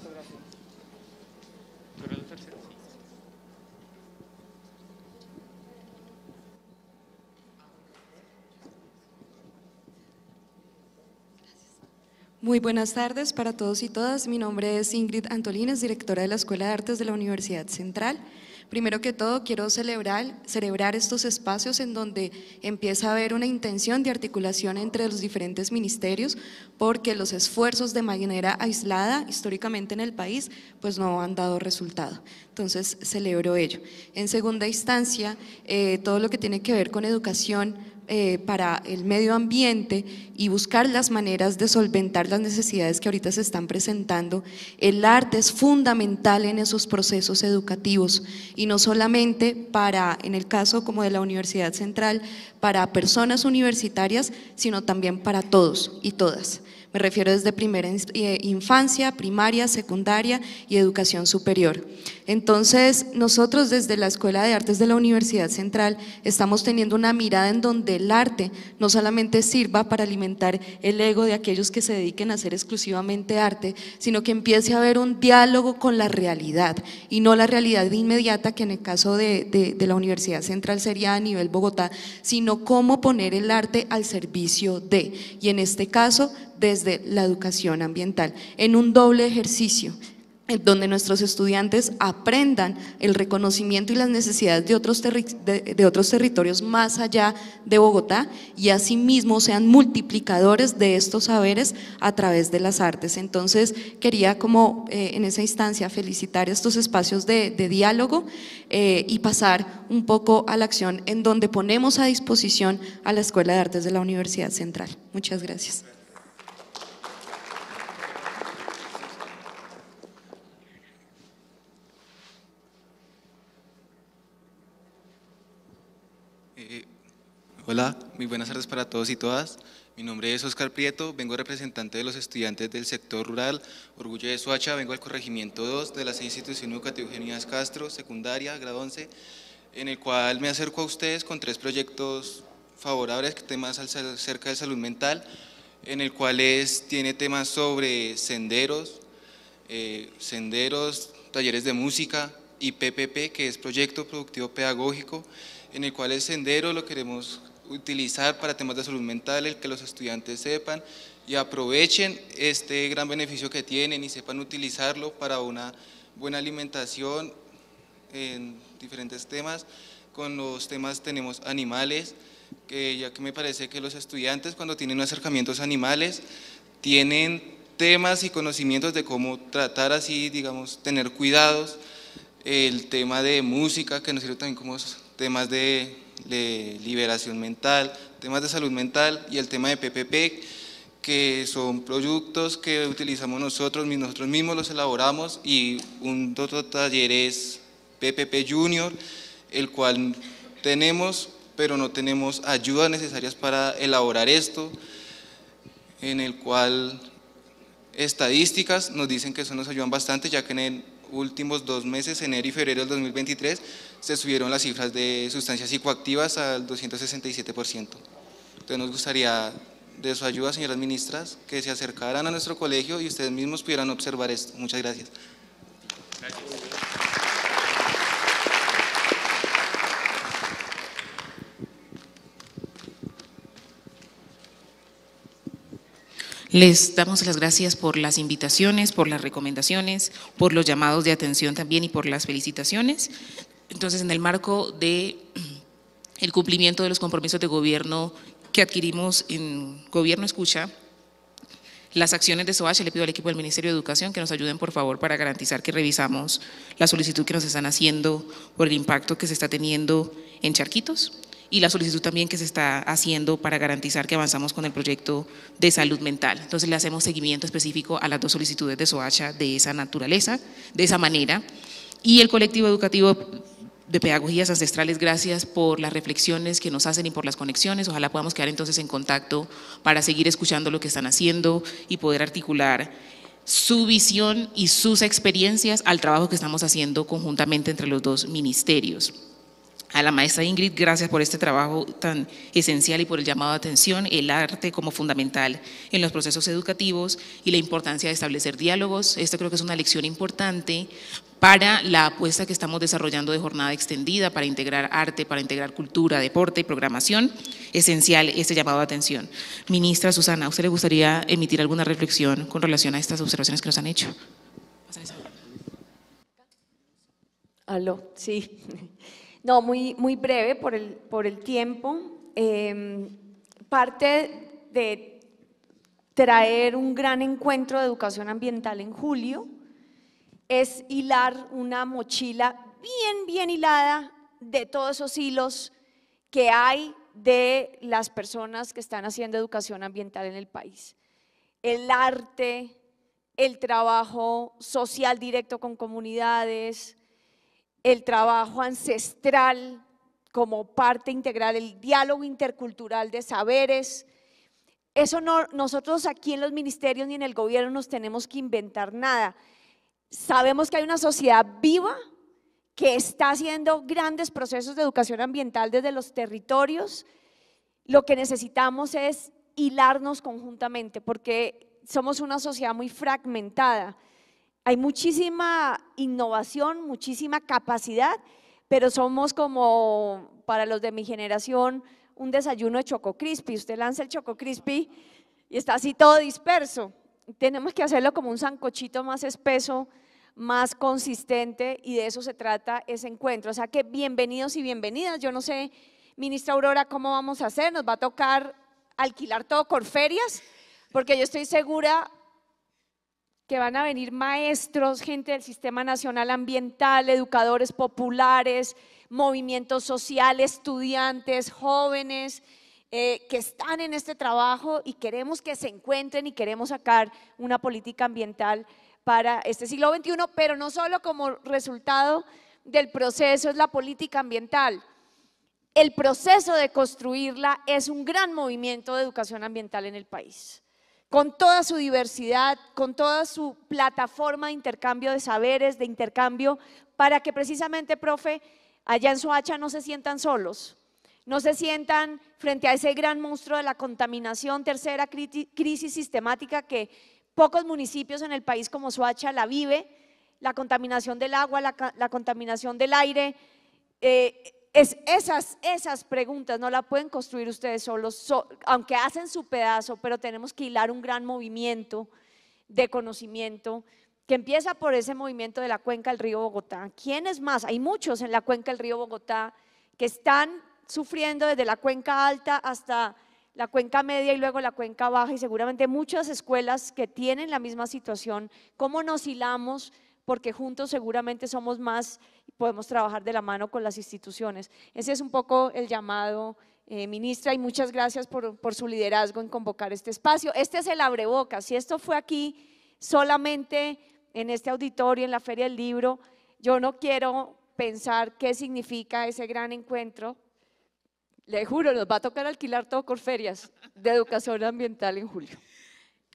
Muy buenas tardes para todos y todas. Mi nombre es Ingrid Antolines, directora de la Escuela de Artes de la Universidad Central. Primero que todo, quiero celebrar, celebrar estos espacios en donde empieza a haber una intención de articulación entre los diferentes ministerios, porque los esfuerzos de manera aislada, históricamente en el país, pues no han dado resultado. Entonces, celebro ello. En segunda instancia, eh, todo lo que tiene que ver con educación, eh, para el medio ambiente y buscar las maneras de solventar las necesidades que ahorita se están presentando, el arte es fundamental en esos procesos educativos y no solamente para, en el caso como de la Universidad Central, para personas universitarias, sino también para todos y todas. Me refiero desde primera eh, infancia, primaria, secundaria y educación superior. Entonces, nosotros desde la Escuela de Artes de la Universidad Central estamos teniendo una mirada en donde el arte no solamente sirva para alimentar el ego de aquellos que se dediquen a hacer exclusivamente arte, sino que empiece a haber un diálogo con la realidad y no la realidad inmediata que en el caso de, de la Universidad Central sería a nivel Bogotá, sino cómo poner el arte al servicio de, y en este caso desde la educación ambiental, en un doble ejercicio donde nuestros estudiantes aprendan el reconocimiento y las necesidades de otros, de, otros territorios más allá de Bogotá y asimismo sean multiplicadores de estos saberes a través de las artes. Entonces quería como eh, en esa instancia felicitar estos espacios de, diálogo eh, y pasar un poco a la acción en donde ponemos a disposición a la Escuela de Artes de la Universidad Central. Muchas gracias. Hola, muy buenas tardes para todos y todas. Mi nombre es Oscar Prieto, vengo representante de los estudiantes del sector rural Orgullo de Soacha, vengo al corregimiento 2 de la institución educativa Eugenias Castro, secundaria, grado 11, en el cual me acerco a ustedes con tres proyectos favorables, temas acerca de salud mental, en el cual es, tiene temas sobre senderos, eh, senderos, talleres de música y PPP, que es Proyecto Productivo Pedagógico, en el cual el sendero lo queremos utilizar para temas de salud mental, el que los estudiantes sepan y aprovechen este gran beneficio que tienen y sepan utilizarlo para una buena alimentación en diferentes temas. Con los temas tenemos animales, que ya que me parece que los estudiantes cuando tienen acercamientos animales tienen temas y conocimientos de cómo tratar así, digamos, tener cuidados, el tema de música, que nos sirve también como temas de, liberación mental, temas de salud mental y el tema de PPP, que son productos que utilizamos nosotros, nosotros mismos los elaboramos y un otro taller es PPP Junior, el cual tenemos, pero no tenemos ayudas necesarias para elaborar esto, en el cual estadísticas nos dicen que eso nos ayudan bastante, ya que en el últimos dos meses, enero y febrero del 2023, se subieron las cifras de sustancias psicoactivas al 267%. Entonces nos gustaría de su ayuda, señoras ministras, que se acercaran a nuestro colegio y ustedes mismos pudieran observar esto. Muchas gracias. Les damos las gracias por las invitaciones, por las recomendaciones, por los llamados de atención también y por las felicitaciones. Entonces, en el marco de cumplimiento de los compromisos de gobierno que adquirimos en Gobierno Escucha, las acciones de SOACH, le pido al equipo del Ministerio de Educación que nos ayuden por favor para garantizar que revisamos la solicitud que nos están haciendo por el impacto que se está teniendo en Charquitos y la solicitud también que se está haciendo para garantizar que avanzamos con el proyecto de salud mental. Entonces le hacemos seguimiento específico a las dos solicitudes de SOACHA de esa naturaleza, de esa manera. Y el colectivo educativo de pedagogías ancestrales, gracias por las reflexiones que nos hacen y por las conexiones. Ojalá podamos quedar entonces en contacto para seguir escuchando lo que están haciendo y poder articular su visión y sus experiencias al trabajo que estamos haciendo conjuntamente entre los dos ministerios. A la maestra Ingrid, gracias por este trabajo tan esencial y por el llamado de atención, el arte como fundamental en los procesos educativos y la importancia de establecer diálogos. Esto creo que es una lección importante para la apuesta que estamos desarrollando de jornada extendida para integrar arte, para integrar cultura, deporte y programación. Esencial este llamado de atención. Ministra Susana, ¿a usted le gustaría emitir alguna reflexión con relación a estas observaciones que nos han hecho? Aló, sí. No, muy, muy breve por el, por el tiempo. Em, parte de traer un gran encuentro de educación ambiental en julio es hilar una mochila bien, bien hilada de todos esos hilos que hay de las personas que están haciendo educación ambiental en el país. El arte, el trabajo social directo con comunidades, el trabajo ancestral como parte integral, el diálogo intercultural de saberes. Eso no, nosotros aquí en los ministerios ni en el gobierno nos tenemos que inventar nada. Sabemos que hay una sociedad viva que está haciendo grandes procesos de educación ambiental desde los territorios. Lo que necesitamos es hilarnos conjuntamente porque somos una sociedad muy fragmentada. Hay muchísima innovación, muchísima capacidad, pero somos como, para los de mi generación, un desayuno de Choco Crispy. Usted lanza el Choco Crispy y está así todo disperso. Tenemos que hacerlo como un sancochito más espeso, más consistente y de eso se trata ese encuentro. O sea que bienvenidos y bienvenidas. Yo no sé, ministra Aurora, cómo vamos a hacer. Nos va a tocar alquilar todo con ferias, porque yo estoy segura que van a venir maestros, gente del Sistema Nacional Ambiental, educadores populares, movimientos sociales, estudiantes, jóvenes, eh, que están en este trabajo y queremos que se encuentren y queremos sacar una política ambiental para este siglo XXI, pero no solo como resultado del proceso es la política ambiental. El proceso de construirla es un gran movimiento de educación ambiental en el país con toda su diversidad, con toda su plataforma de intercambio de saberes, de intercambio, para que precisamente, profe, allá en Soacha no se sientan solos, no se sientan frente a ese gran monstruo de la contaminación, tercera crisis sistemática que pocos municipios en el país como Soacha la vive, la contaminación del agua, la, contaminación del aire. Eh, es esas, esas preguntas no las pueden construir ustedes solos, aunque hacen su pedazo, pero tenemos que hilar un gran movimiento de conocimiento que empieza por ese movimiento de la cuenca del río Bogotá. ¿Quiénes más? Hay muchos en la cuenca del río Bogotá que están sufriendo desde la cuenca alta hasta la cuenca media y luego la cuenca baja y seguramente muchas escuelas que tienen la misma situación, cómo nos hilamos, porque juntos seguramente somos más podemos trabajar de la mano con las instituciones. Ese es un poco el llamado, eh, ministra, y muchas gracias por, por su liderazgo en convocar este espacio. Este es el abrebocas, si esto fue aquí solamente en este auditorio, en la Feria del Libro, yo no quiero pensar qué significa ese gran encuentro. Le juro, nos va a tocar alquilar todo Corferias de educación ambiental en julio.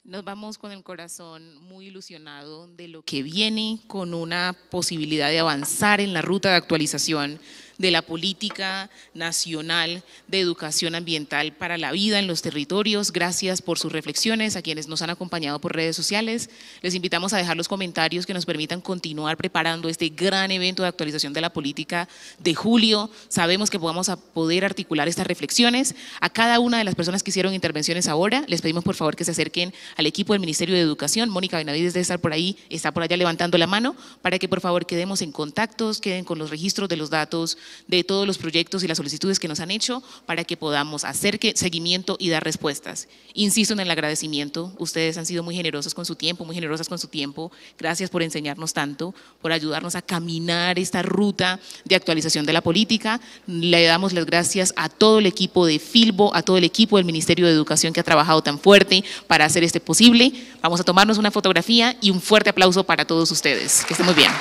Nos vamos con el corazón muy ilusionado de lo que viene, con una posibilidad de avanzar en la ruta de actualización de la política nacional de educación ambiental para la vida en los territorios. Gracias por sus reflexiones a quienes nos han acompañado por redes sociales. Les invitamos a dejar los comentarios que nos permitan continuar preparando este gran evento de actualización de la política de julio. Sabemos que vamos a poder articular estas reflexiones. A cada una de las personas que hicieron intervenciones ahora, les pedimos por favor que se acerquen al equipo del Ministerio de Educación. Mónica Benavides debe estar por ahí, está por allá levantando la mano, para que por favor quedemos en contactos, queden con los registros de los datos de todos los proyectos y las solicitudes que nos han hecho para que podamos hacer seguimiento y dar respuestas. Insisto en el agradecimiento, ustedes han sido muy generosos con su tiempo, muy generosas con su tiempo. Gracias por enseñarnos tanto, por ayudarnos a caminar esta ruta de actualización de la política. Le damos las gracias a todo el equipo de Filbo, a todo el equipo del Ministerio de Educación que ha trabajado tan fuerte para hacer este posible. Vamos a tomarnos una fotografía y un fuerte aplauso para todos ustedes. Que estén muy bien.